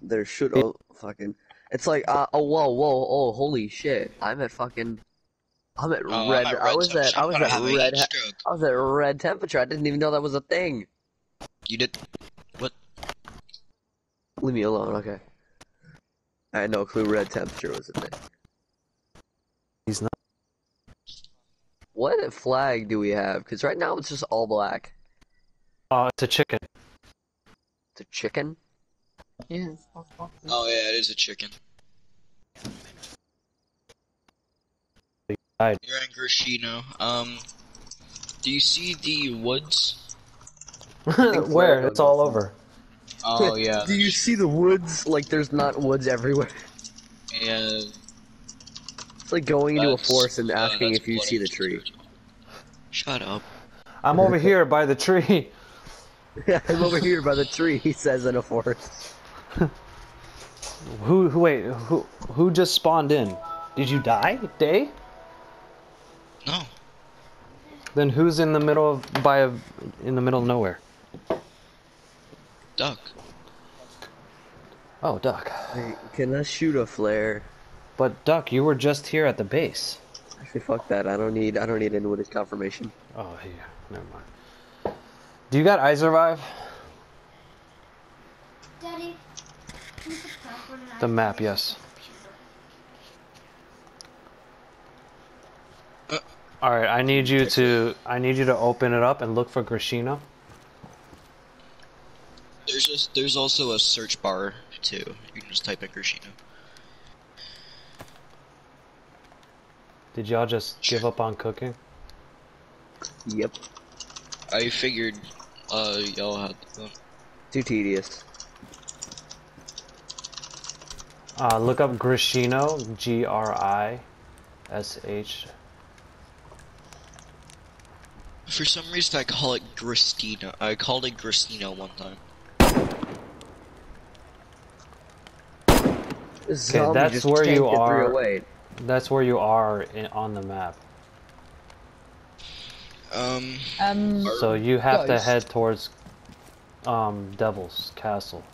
A: There should oh fucking. It's like uh oh whoa whoa oh holy shit! I'm at fucking. I'm at
E: Oh, I'm
A: red.
E: at
A: I was
E: temperature.
A: at I was at red.
E: heat
A: ha-
E: stroke.
A: I was at red temperature. I didn't even know that was a thing.
E: You did. What?
A: Leave me alone, okay. I had no clue red temperature was a thing.
C: He's not.
A: What flag do we have? Because right now it's just all black.
C: Oh, it's a chicken.
A: It's a chicken?
B: Yeah. fuck, fuck.
E: Oh yeah, it is a chicken.
C: Died.
E: You're in Grishino. Um, do you see the woods?
C: Where? It's all over.
E: Oh yeah.
A: Do you see the woods? Like there's not woods everywhere.
E: Yeah.
A: It's like going into a forest and
E: uh,
A: asking
E: that's
A: if you
E: bloody
A: see the tree.
E: Shut up.
C: I'm over here by the tree.
A: Yeah, I'm over here by the tree, he says in a forest.
C: Who? Who? Wait. Who? Who just spawned in? Did you die, Day?
E: No.
C: Then who's in the middle of by a, in the middle of nowhere?
E: Duck.
C: Oh, Duck.
A: Hey, can I shoot a flare?
C: But Duck, you were just here at the base.
A: Actually, fuck that. I don't need. I don't need anybody's confirmation.
C: Oh, yeah. Never mind. Do you got I survive?
D: Daddy, can you put that
C: The map, yes. All right, I need you to I need you to open it up and look for Grishino.
E: There's just there's also a search bar too. You can just type in Grishino.
C: Did y'all just give up on cooking?
A: Yep.
E: I figured uh y'all had one.
A: Too tedious.
C: Uh, look up Grishino, G R I S H.
E: For some reason I call it Gristino. I called it Gristino one time.
A: This zombie
C: that's where you are. That's where you are in, on the map.
E: Um
B: Um,
C: So you have to head towards um, Devil's Castle.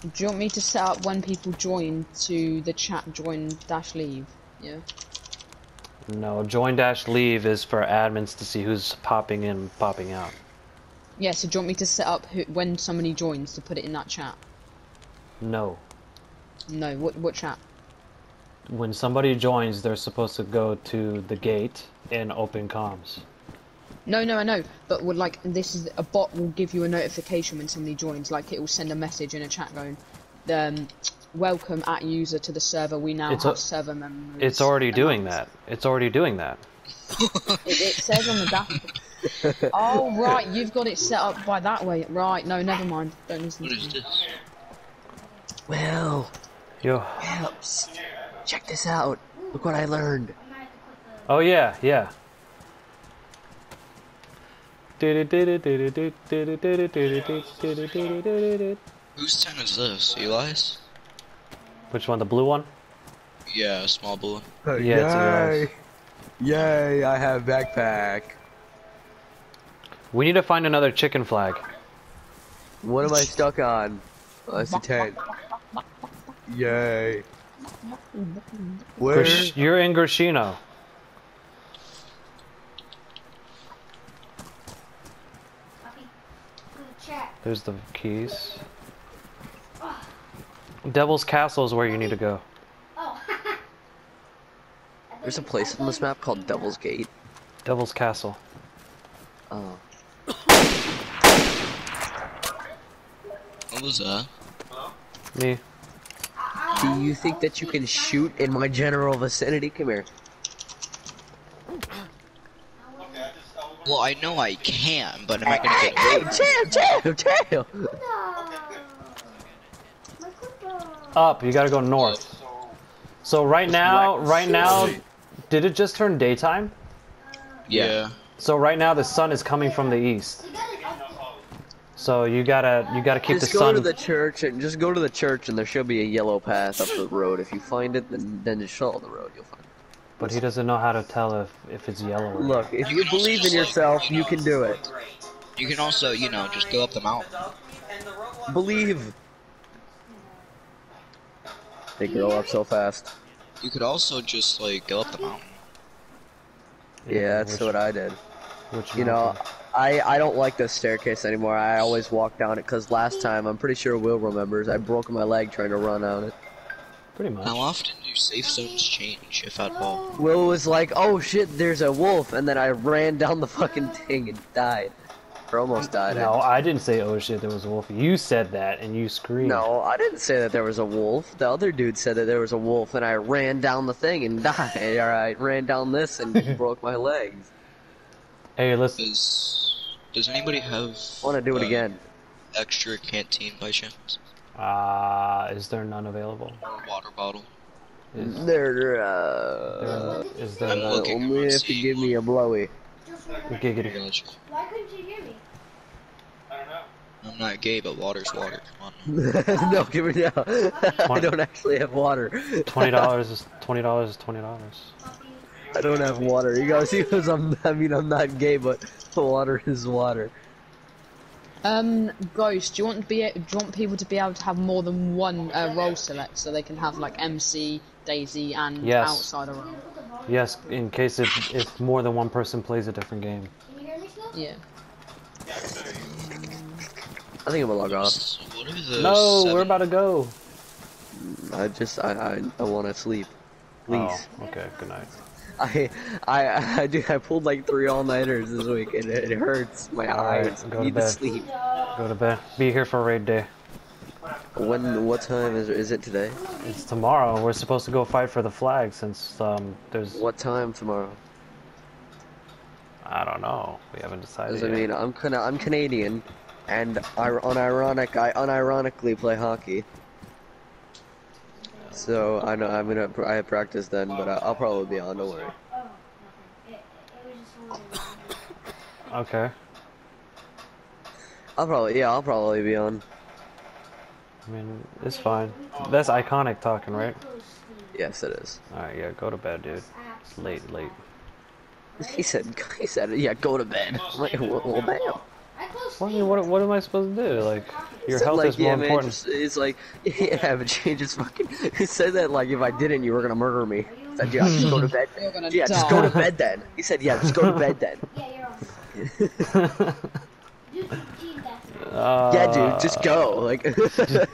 B: do you want me to set up when people join to the chat join dash leave? Yeah.
C: No, join dash leave is for admins to see who's popping in, popping out.
B: Yeah. So do you want me to set up who, when somebody joins to put it in that chat?
C: No.
B: No. What what chat?
C: When somebody joins, they're supposed to go to the gate and open comms.
B: No, no, I know. But would like this is a bot will give you a notification when somebody joins. Like it will send a message in a chat going, um, "Welcome at user to the server. We now
C: It's
B: have
C: a-
B: server members."
C: It's already
B: and
C: doing
B: that's-
C: that. It's already doing that.
B: It, it says on the dash. oh right, you've got it set up by that way. Right, no, never mind. Don't listen
E: what
B: to
E: is
B: me.
E: this?
A: Well,
C: Yo.
A: helps. Check this out. Look what I learned.
D: I might have to put
C: Oh yeah, yeah.
E: Whose ten is this? Eli's?
C: Which one? The blue one?
E: Yeah, small blue one.
C: Uh, yeah, it's
A: Yay, I have backpack.
C: We need to find another chicken flag.
A: What am I stuck on? Oh, I see 10. Yay. Where?
C: Grish- you're in Grishino.
D: Puppy. Put the chat.
C: There's the keys. Devil's Castle is where you need to go.
D: Oh.
A: There's a place on this map called Devil's Gate.
C: Devil's Castle.
A: Oh.
E: What was that?
C: Me.
A: Do you think that you can shoot in my general vicinity? Come here.
E: Well, I know I can, but am I gonna
A: Hey,
E: get
A: hey, chill, chill, chill.
D: No. My clipper.
C: Up, you gotta go north. So right now, right now, did it just turn daytime?
E: Yeah.
C: So right now the sun is coming from the east.
D: You got it up.
C: So you gotta you gotta keep
A: Just
C: the
A: go
C: sun.
A: to the church and just go to the church and there should be a yellow path up the road. If you find it, then then just follow the road. You'll find it.
C: But he doesn't know how to tell if if it's yellow. Or
A: Look, if you believe in yourself, you can do it.
E: You can also, you know, just go up the mountain.
A: Believe. They grow up so fast.
E: You could also just like go up the mountain.
A: Yeah, that's
C: which,
A: what I did.
C: Which
A: You know. I I don't like this staircase anymore. I always walk down it because last time I'm pretty sure Will remembers I broke my leg trying to run down it.
C: Pretty much.
E: How often do safe zones change, if at all?
A: Will was like, "Oh shit, there's a wolf," and then I ran down the fucking thing and died, or almost died.
C: No, I didn't say oh shit there was a wolf. You said that and you screamed.
A: No, I didn't say that there was a wolf. The other dude said that there was a wolf, and I ran down the thing and died. Or I ran down this and broke my legs.
C: Hey, let's.
E: Does Does anybody have?
A: I want to do it
E: uh,
A: again.
E: Extra canteen by chance,
C: Uh, is there none available?
E: or water bottle?
C: Is
A: There, uh,
C: there, is there
E: I'm
C: none?
E: looking.
A: only if you give me a blowy.
D: Just remember,
C: Giggity.
E: Gotcha.
D: why couldn't you hear me?
F: I don't know.
E: I'm not gay, but water's water. Come on.
A: no, give me now. I don't actually have water.
C: Twenty dollars is twenty dollars is twenty dollars.
A: I don't have water. You guys, he goes, I'm, I mean, I'm not gay, but water is water.
B: Um, Ghost, do you want to be? Do you want people to be able to have more than one uh, role select, so they can have like MC, DayZ, and
C: Yes.
B: outsider role?
D: Put.
C: Yes, in case if if more than one person plays a different game.
D: Can you hear me still?
B: Yeah.
F: Yeah, I can hear you.
A: I think I'm gonna log off.
E: What are the
C: No,
E: seven-
C: we're about to go.
A: I just, I, I, I want to sleep. Please.
C: Oh, okay. Good night.
A: I, I, I do. I pulled like three all nighters this week, and it, it hurts my
C: Alright,
A: eyes.
C: go
A: I
C: to
A: need to
C: bed.
A: sleep.
C: Go to bed. Be here for raid day.
A: When? What time is is it today?
C: It's tomorrow. We're supposed to go fight for the flag since um there's
A: What time tomorrow?
C: I don't know. We haven't decided.
A: Because I
C: yet.
A: mean, I'm Cana- I'm Canadian, and I unironic I unironically play hockey. So I know I'm gonna I have practice then, but I, I'll probably be on. Don't worry.
D: Nothing. It, it was just one.
C: Okay.
A: I'll probably yeah I'll probably be on.
C: I mean, it's fine. That's iconic talking, right?
A: Yes, it is.
C: All right. Yeah. Go to bed, dude. It's late. Late.
A: He said he said yeah go to bed. I'm like well, well.
D: I closed
C: Well, I mean, what what am I supposed to do? Like, your
A: Said,
C: health
A: like,
C: is more
A: man,
C: important.
A: just- it's like yeah, but she just fucking he said that like if I didn't you were gonna murder me. I said yeah just go to bed.
B: You're
A: Yeah, just go to bed then. He said yeah just go to bed then.
D: Yeah, you're on. Dude,
C: uh,
A: Yeah, dude, just go. Like,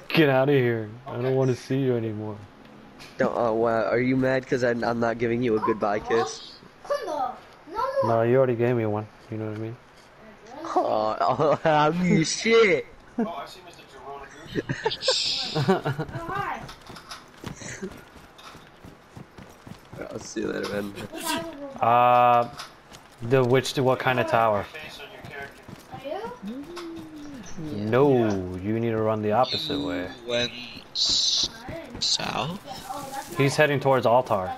C: Get out of here. I don't want to see you anymore.
A: don't, uh, wow, are you mad because I'm, I'm not giving you a goodbye kiss?
D: Kundo, no more.
C: No, you already gave me one. You know what I mean?
A: Oh, oh I mean, shit.
F: Oh, I see Mr. Jerome Goose.
D: Oh, hi.
A: I'll see you later, man.
D: The guy with the-
C: Uh, the which what kind of tower?
F: Face on your character.
D: Are you?
B: Yeah.
C: No, you need to run the opposite way.
E: Went s-
D: I
E: south.
D: Yeah, that's not-
C: He's heading towards Altar.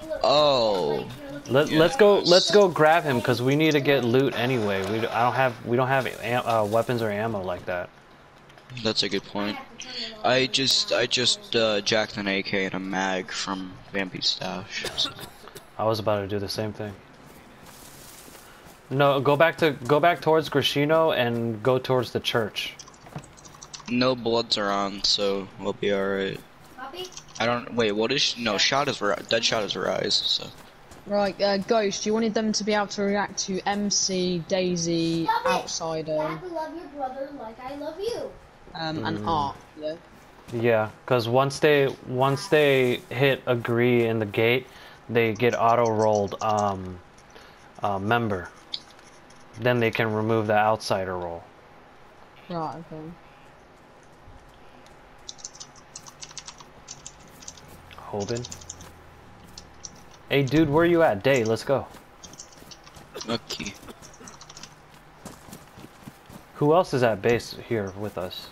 D: A.
E: Oh.
D: Like you're
C: Let, let's go. Let's go grab him because we need to get loot anyway. We don't- I don't have we don't have am, uh, weapons or ammo like that.
E: That's a good point.
D: have to turn it
E: I just I just uh, jacked an AK and a mag from Vampy's stash. So-
C: I was about to do the same thing. No, go back to go back towards Grishino and go towards the church.
E: No bloods are on, so we'll be alright.
D: Puppy?
E: I don't wait. What is no shot is ri- dead shot is rise. So
B: Right, uh, Ghost, you wanted them to be able to react to MC, DayZ,
D: Stop.
B: Outsider,
D: You have to love your brother like I love you.
B: um, and
C: Mm.
B: Art. Yeah.
C: Yeah, because once they once they hit agree in the gate, they get auto rolled um, uh, member. Then they can remove the outsider roll.
B: Right. Okay.
C: Holden. Hey, dude, where are you at? Day, let's go.
E: okay.
C: Who else is at base here with us?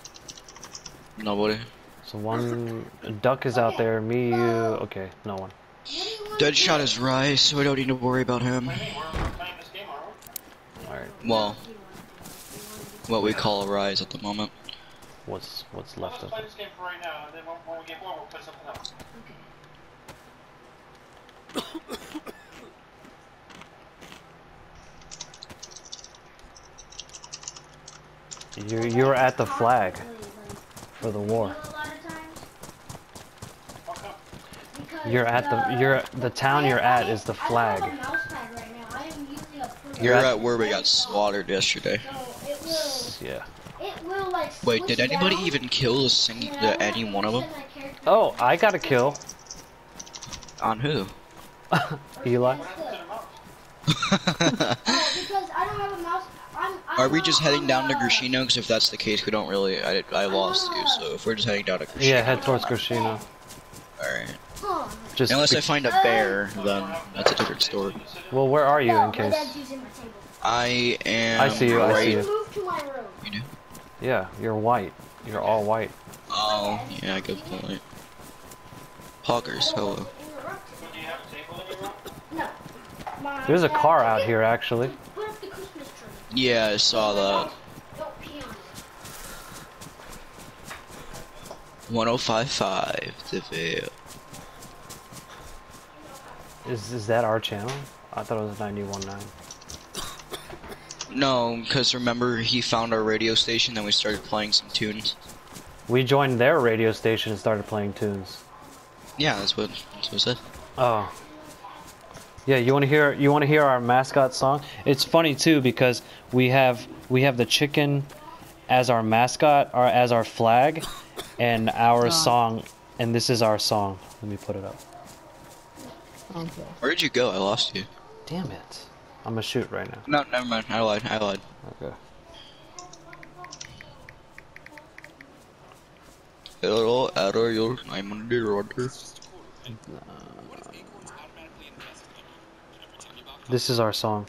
E: Nobody.
C: So one duck is out there. Me, you. Okay, no one.
D: What do you want
E: Dead shot is rise, so we don't need to worry about him.
F: Wait, we're, we're playing this game, aren't we?
C: All right,
E: Well, what we call a rise at the moment.
C: what's what's
F: Well,
C: left
F: let's
C: of
F: play
C: it? You you were at the flag for the war.
D: know, a lot of times,
F: How come?
D: because
C: You're at the you're the town you're at is the flag.
D: have a mouse pad right now. I am using a pro
E: You're
C: at-
E: at where we got slaughtered yesterday.
D: So it will.
C: Yeah.
D: It will like.
E: Wait, did anybody even kill the sing- the, any one of them?
D: send my character
C: Oh, I got a kill.
E: On who?
C: Eli.
D: Because I don't have a mouse. I'm, I'm
E: Are we just heading down to
D: the-
E: Grishino? Because if that's the case, we don't really. I, I lost you, so if we're just heading down to Grishino.
C: Yeah, head towards Grishino.
E: Alright.
C: Just
E: Unless I find a bear, then that's a different story.
C: well, where are you in case?
D: dad's using my table.
E: I am.
C: I see you, I see you.
D: Move to my room.
E: You do?
C: Yeah, you're white. You're all white.
E: Oh, yeah, good point. Poggers, hello.
F: Do you have a table in your room?
D: No. My
C: There's a car out here actually.
D: Put up the Christmas tree.
E: Yeah, I saw that.
D: Don't pee on it.
E: 1055, the veil.
C: Is is that our channel? I thought it was 919.
E: No, because remember, he found our radio station, then we started playing some tunes.
C: We joined their radio station and started playing tunes.
E: Yeah, that's what, that's what I said.
C: Oh. Yeah, you want to hear you want to hear our mascot song? It's funny too because we have we have the chicken as our mascot or as our flag and our
B: Oh.
C: song and this is our song. Let me put it up.
B: Okay.
E: Where'd you go? I lost you.
C: Damn it. I'm gonna shoot right now.
E: No, never mind. I lied. I lied.
C: Okay.
E: Hello, error, your I'm on the order.
C: Uh, This is our song.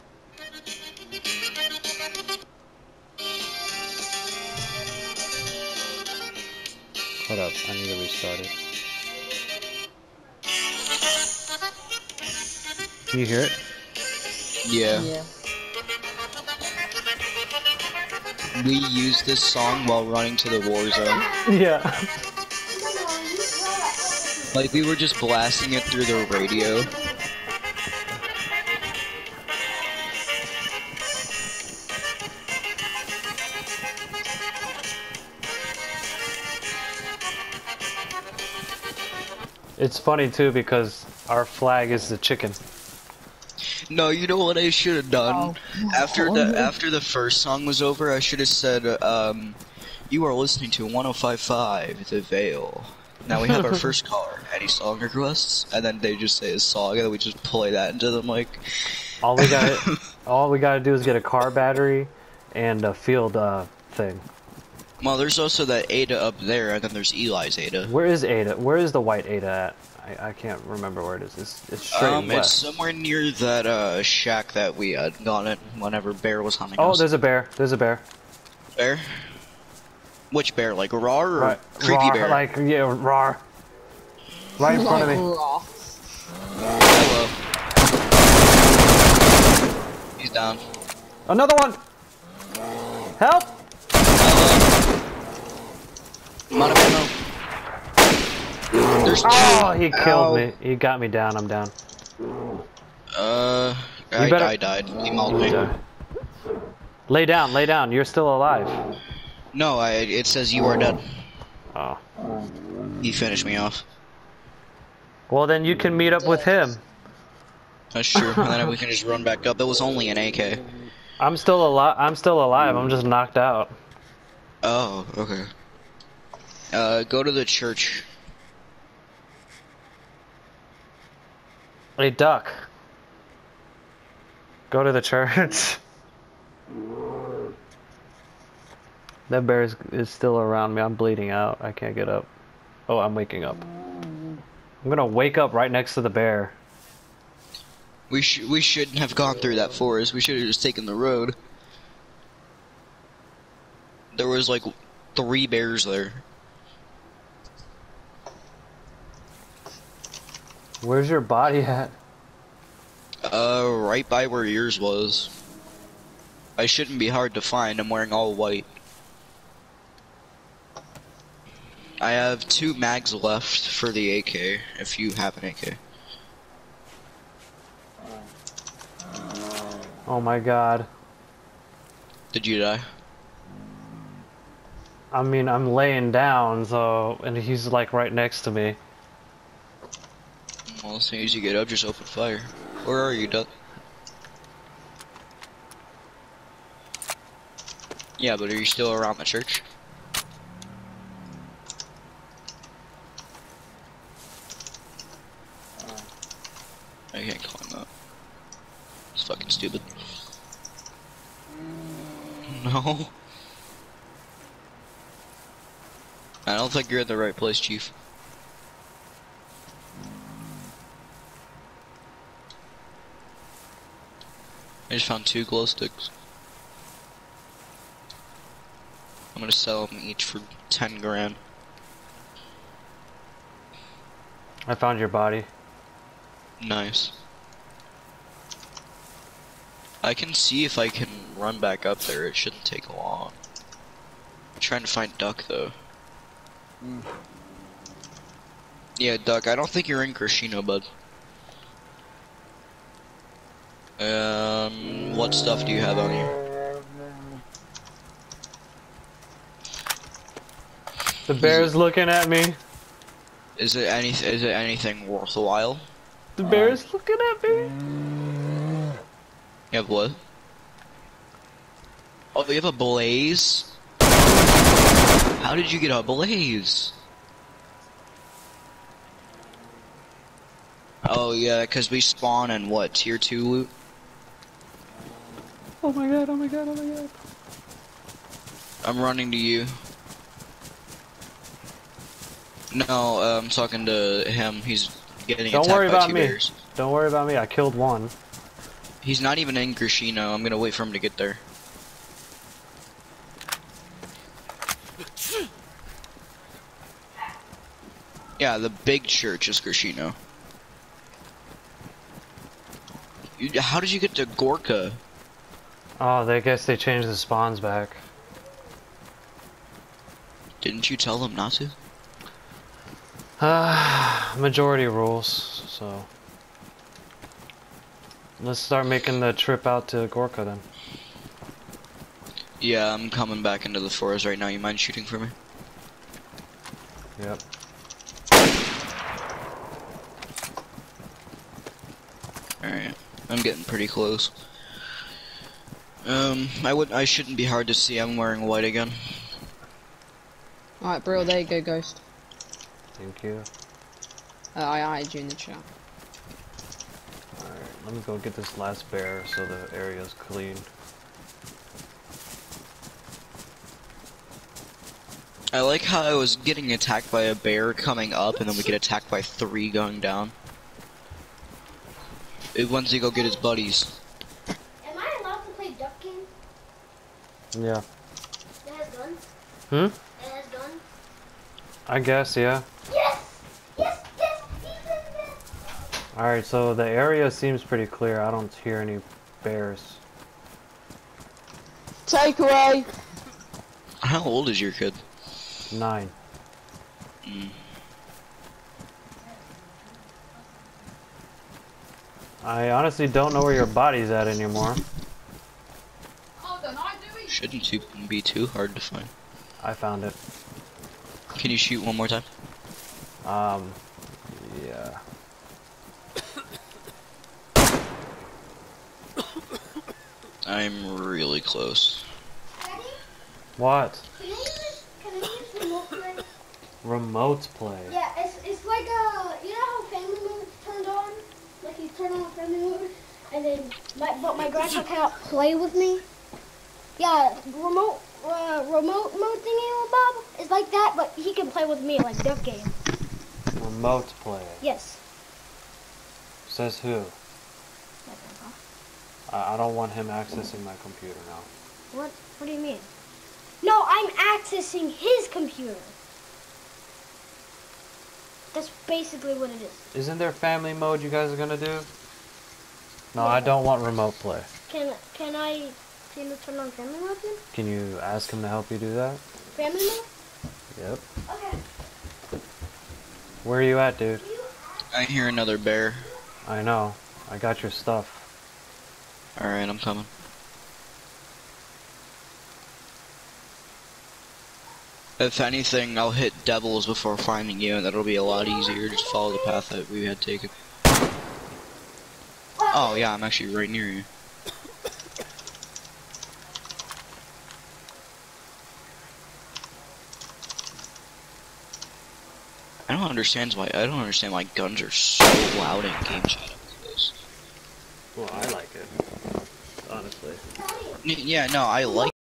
C: Hold up, I need to restart it. Can you hear it?
E: Yeah.
B: Yeah.
E: We used this song while running to the war zone.
C: Yeah.
D: No, no, you throw that.
E: Like, we were just blasting it through the radio.
C: It's funny too because our flag is the chicken.
E: No, you know what I should have done?
B: Oh.
E: After the
B: yeah.
E: after the first song was over, I should have said, um, "You are listening to 105.5 The Veil." Now we have our first caller. Any song requests? And then they just say a song, and then we just play that into the mic.
C: All we got all we gotta do is get a car battery and a field uh, thing.
E: Well, there's also that Ada up there, and then there's Eli's Ada.
C: Where is Ada? Where is the white Ada at? I, I can't remember where it is. It's, it's straight
E: Um, it's somewhere near that uh shack that we had gone in whenever Bear was hunting
C: Oh,
E: us.
C: there's a bear. There's a bear.
E: bear. Which bear? Like raw or
C: Right,
E: creepy
C: rawr,
E: bear?
C: Like yeah, raw. Right in front of me.
B: Raw.
E: Hello. He's down.
C: Another one. Help!
E: Hello. Mono, There's two.
C: Oh, he killed
E: Ow.
C: me. He got me down. I'm down.
E: Uh,
C: You
E: I,
C: better-
E: I died. He mauled me.
C: Lay down. Lay down. You're still alive.
E: No, I, it says you are dead.
C: Oh.
E: He finished me off.
C: Well, then you can meet up with him.
E: That's true. and then we can just run back up. It was only an AK.
C: I'm still alive. I'm still alive. I'm just knocked out.
E: Oh, okay. Uh, go to the church.
C: Hey, duck. Go to the church. that bear is, is still around me. I'm bleeding out. I can't get up. Oh, I'm waking up. I'm gonna wake up right next to the bear.
E: We sh we shouldn't have gone through that forest. We should have just taken the road. There was like three bears there.
C: Where's your body at?
E: Uh, right by where yours was. I shouldn't be hard to find. I'm wearing all white. I have two mags left for the AK, if you have an AK.
C: Oh my god.
E: Did you die?
C: I mean, I'm laying down, so. And he's like right next to me.
E: Well, as soon as you get up, just open fire. Where are you, Duck? Yeah, but are you still around the church? I can't climb up. It's fucking stupid. No. I don't think you're in the right place, Chief. I just found two glow sticks. I'm gonna sell them each for 10 grand.
C: I found your body.
E: Nice. I can see if I can run back up there. It shouldn't take long. I'm trying to find Duck though.
A: Mm.
E: Yeah, Duck. I don't think you're in Grishino, bud. Um, what stuff do you have on you?
C: The bear's looking at me.
E: Is it any? Is it anything worthwhile?
C: The bear's looking at me.
E: You have what? Oh, you have a blaze? How did you get a blaze? Oh yeah, cause we spawn in what, tier 2 loot?
C: Oh my god, oh my god, oh my god.
E: I'm running to you. No, uh, I'm talking to him, he's getting
C: Don't
E: attacked
C: worry
E: by
C: about
E: two
C: me.
E: bears.
C: Don't worry about me, I killed one.
E: He's not even in Grishino, I'm gonna wait for him to get there. Yeah, the big church is Grishino. You, how did you get to Gorka?
C: Oh, they guess they changed the spawns back.
E: Didn't you tell them not to?
C: Ah, majority rules, so. Let's start making the trip out to Gorka then.
E: Yeah, I'm coming back into the forest right now. You mind shooting for me?
C: Yep.
E: Alright. I'm getting pretty close. Um, I would I shouldn't be hard to see. I'm wearing white again.
B: Alright, bro, there you go, Ghost.
C: Thank you.
B: Uh, I added you in the chat.
C: Alright, let me go get this last bear so the area's clean.
E: I like how I was getting attacked by a bear coming up, and then we get attacked by three going down. It wants to go get his buddies.
D: Am I allowed to play duck game?
C: Yeah.
D: That has guns?
C: Hmm?
D: That has guns?
C: I guess, yeah.
D: Yes! Yes! Yes! Yes! yes.
C: Alright, so the area seems pretty clear. I don't hear any bears.
B: Takeaway!
E: How old is your kid?
C: Nine.
E: Mm.
C: I honestly don't know where your body's at anymore.
E: Shouldn't be too hard to find.
C: I found it.
E: Can you shoot one more time?
C: Um, yeah.
E: I'm really close.
D: Daddy,
C: What?
D: can I use, can I use remote play?
C: Remote play.
D: Yeah, it's, it's like a, you know how family mode turned on? Like you turn on family mode, and then, my, but my grandpa cannot play with me? Yeah, remote, uh, remote mode thingy, with Bob, is like that, but he can play with me, like Duck Game.
C: Remote play.
D: Yes.
C: Says who? I, I don't want him accessing my computer now.
D: What, what do you mean? No, I'm accessing his computer. That's basically what it is.
C: Isn't there family mode you guys are gonna do? No, I don't want remote play.
D: Can can I can I turn on family mode then?
C: Can you ask him to help you do that?
D: Family mode?
C: Yep.
D: Okay.
C: Where are you at, dude?
E: I hear another bear.
C: I know. I got your stuff.
E: Alright, I'm coming. If anything, I'll hit devils before finding you, and that'll be a lot easier. Just follow the path that we had taken. Oh yeah, I'm actually right near you. Don't understand why I don't understand why guns are so loud in game chat.
C: Well, I like it. Honestly.
E: Yeah, no, I like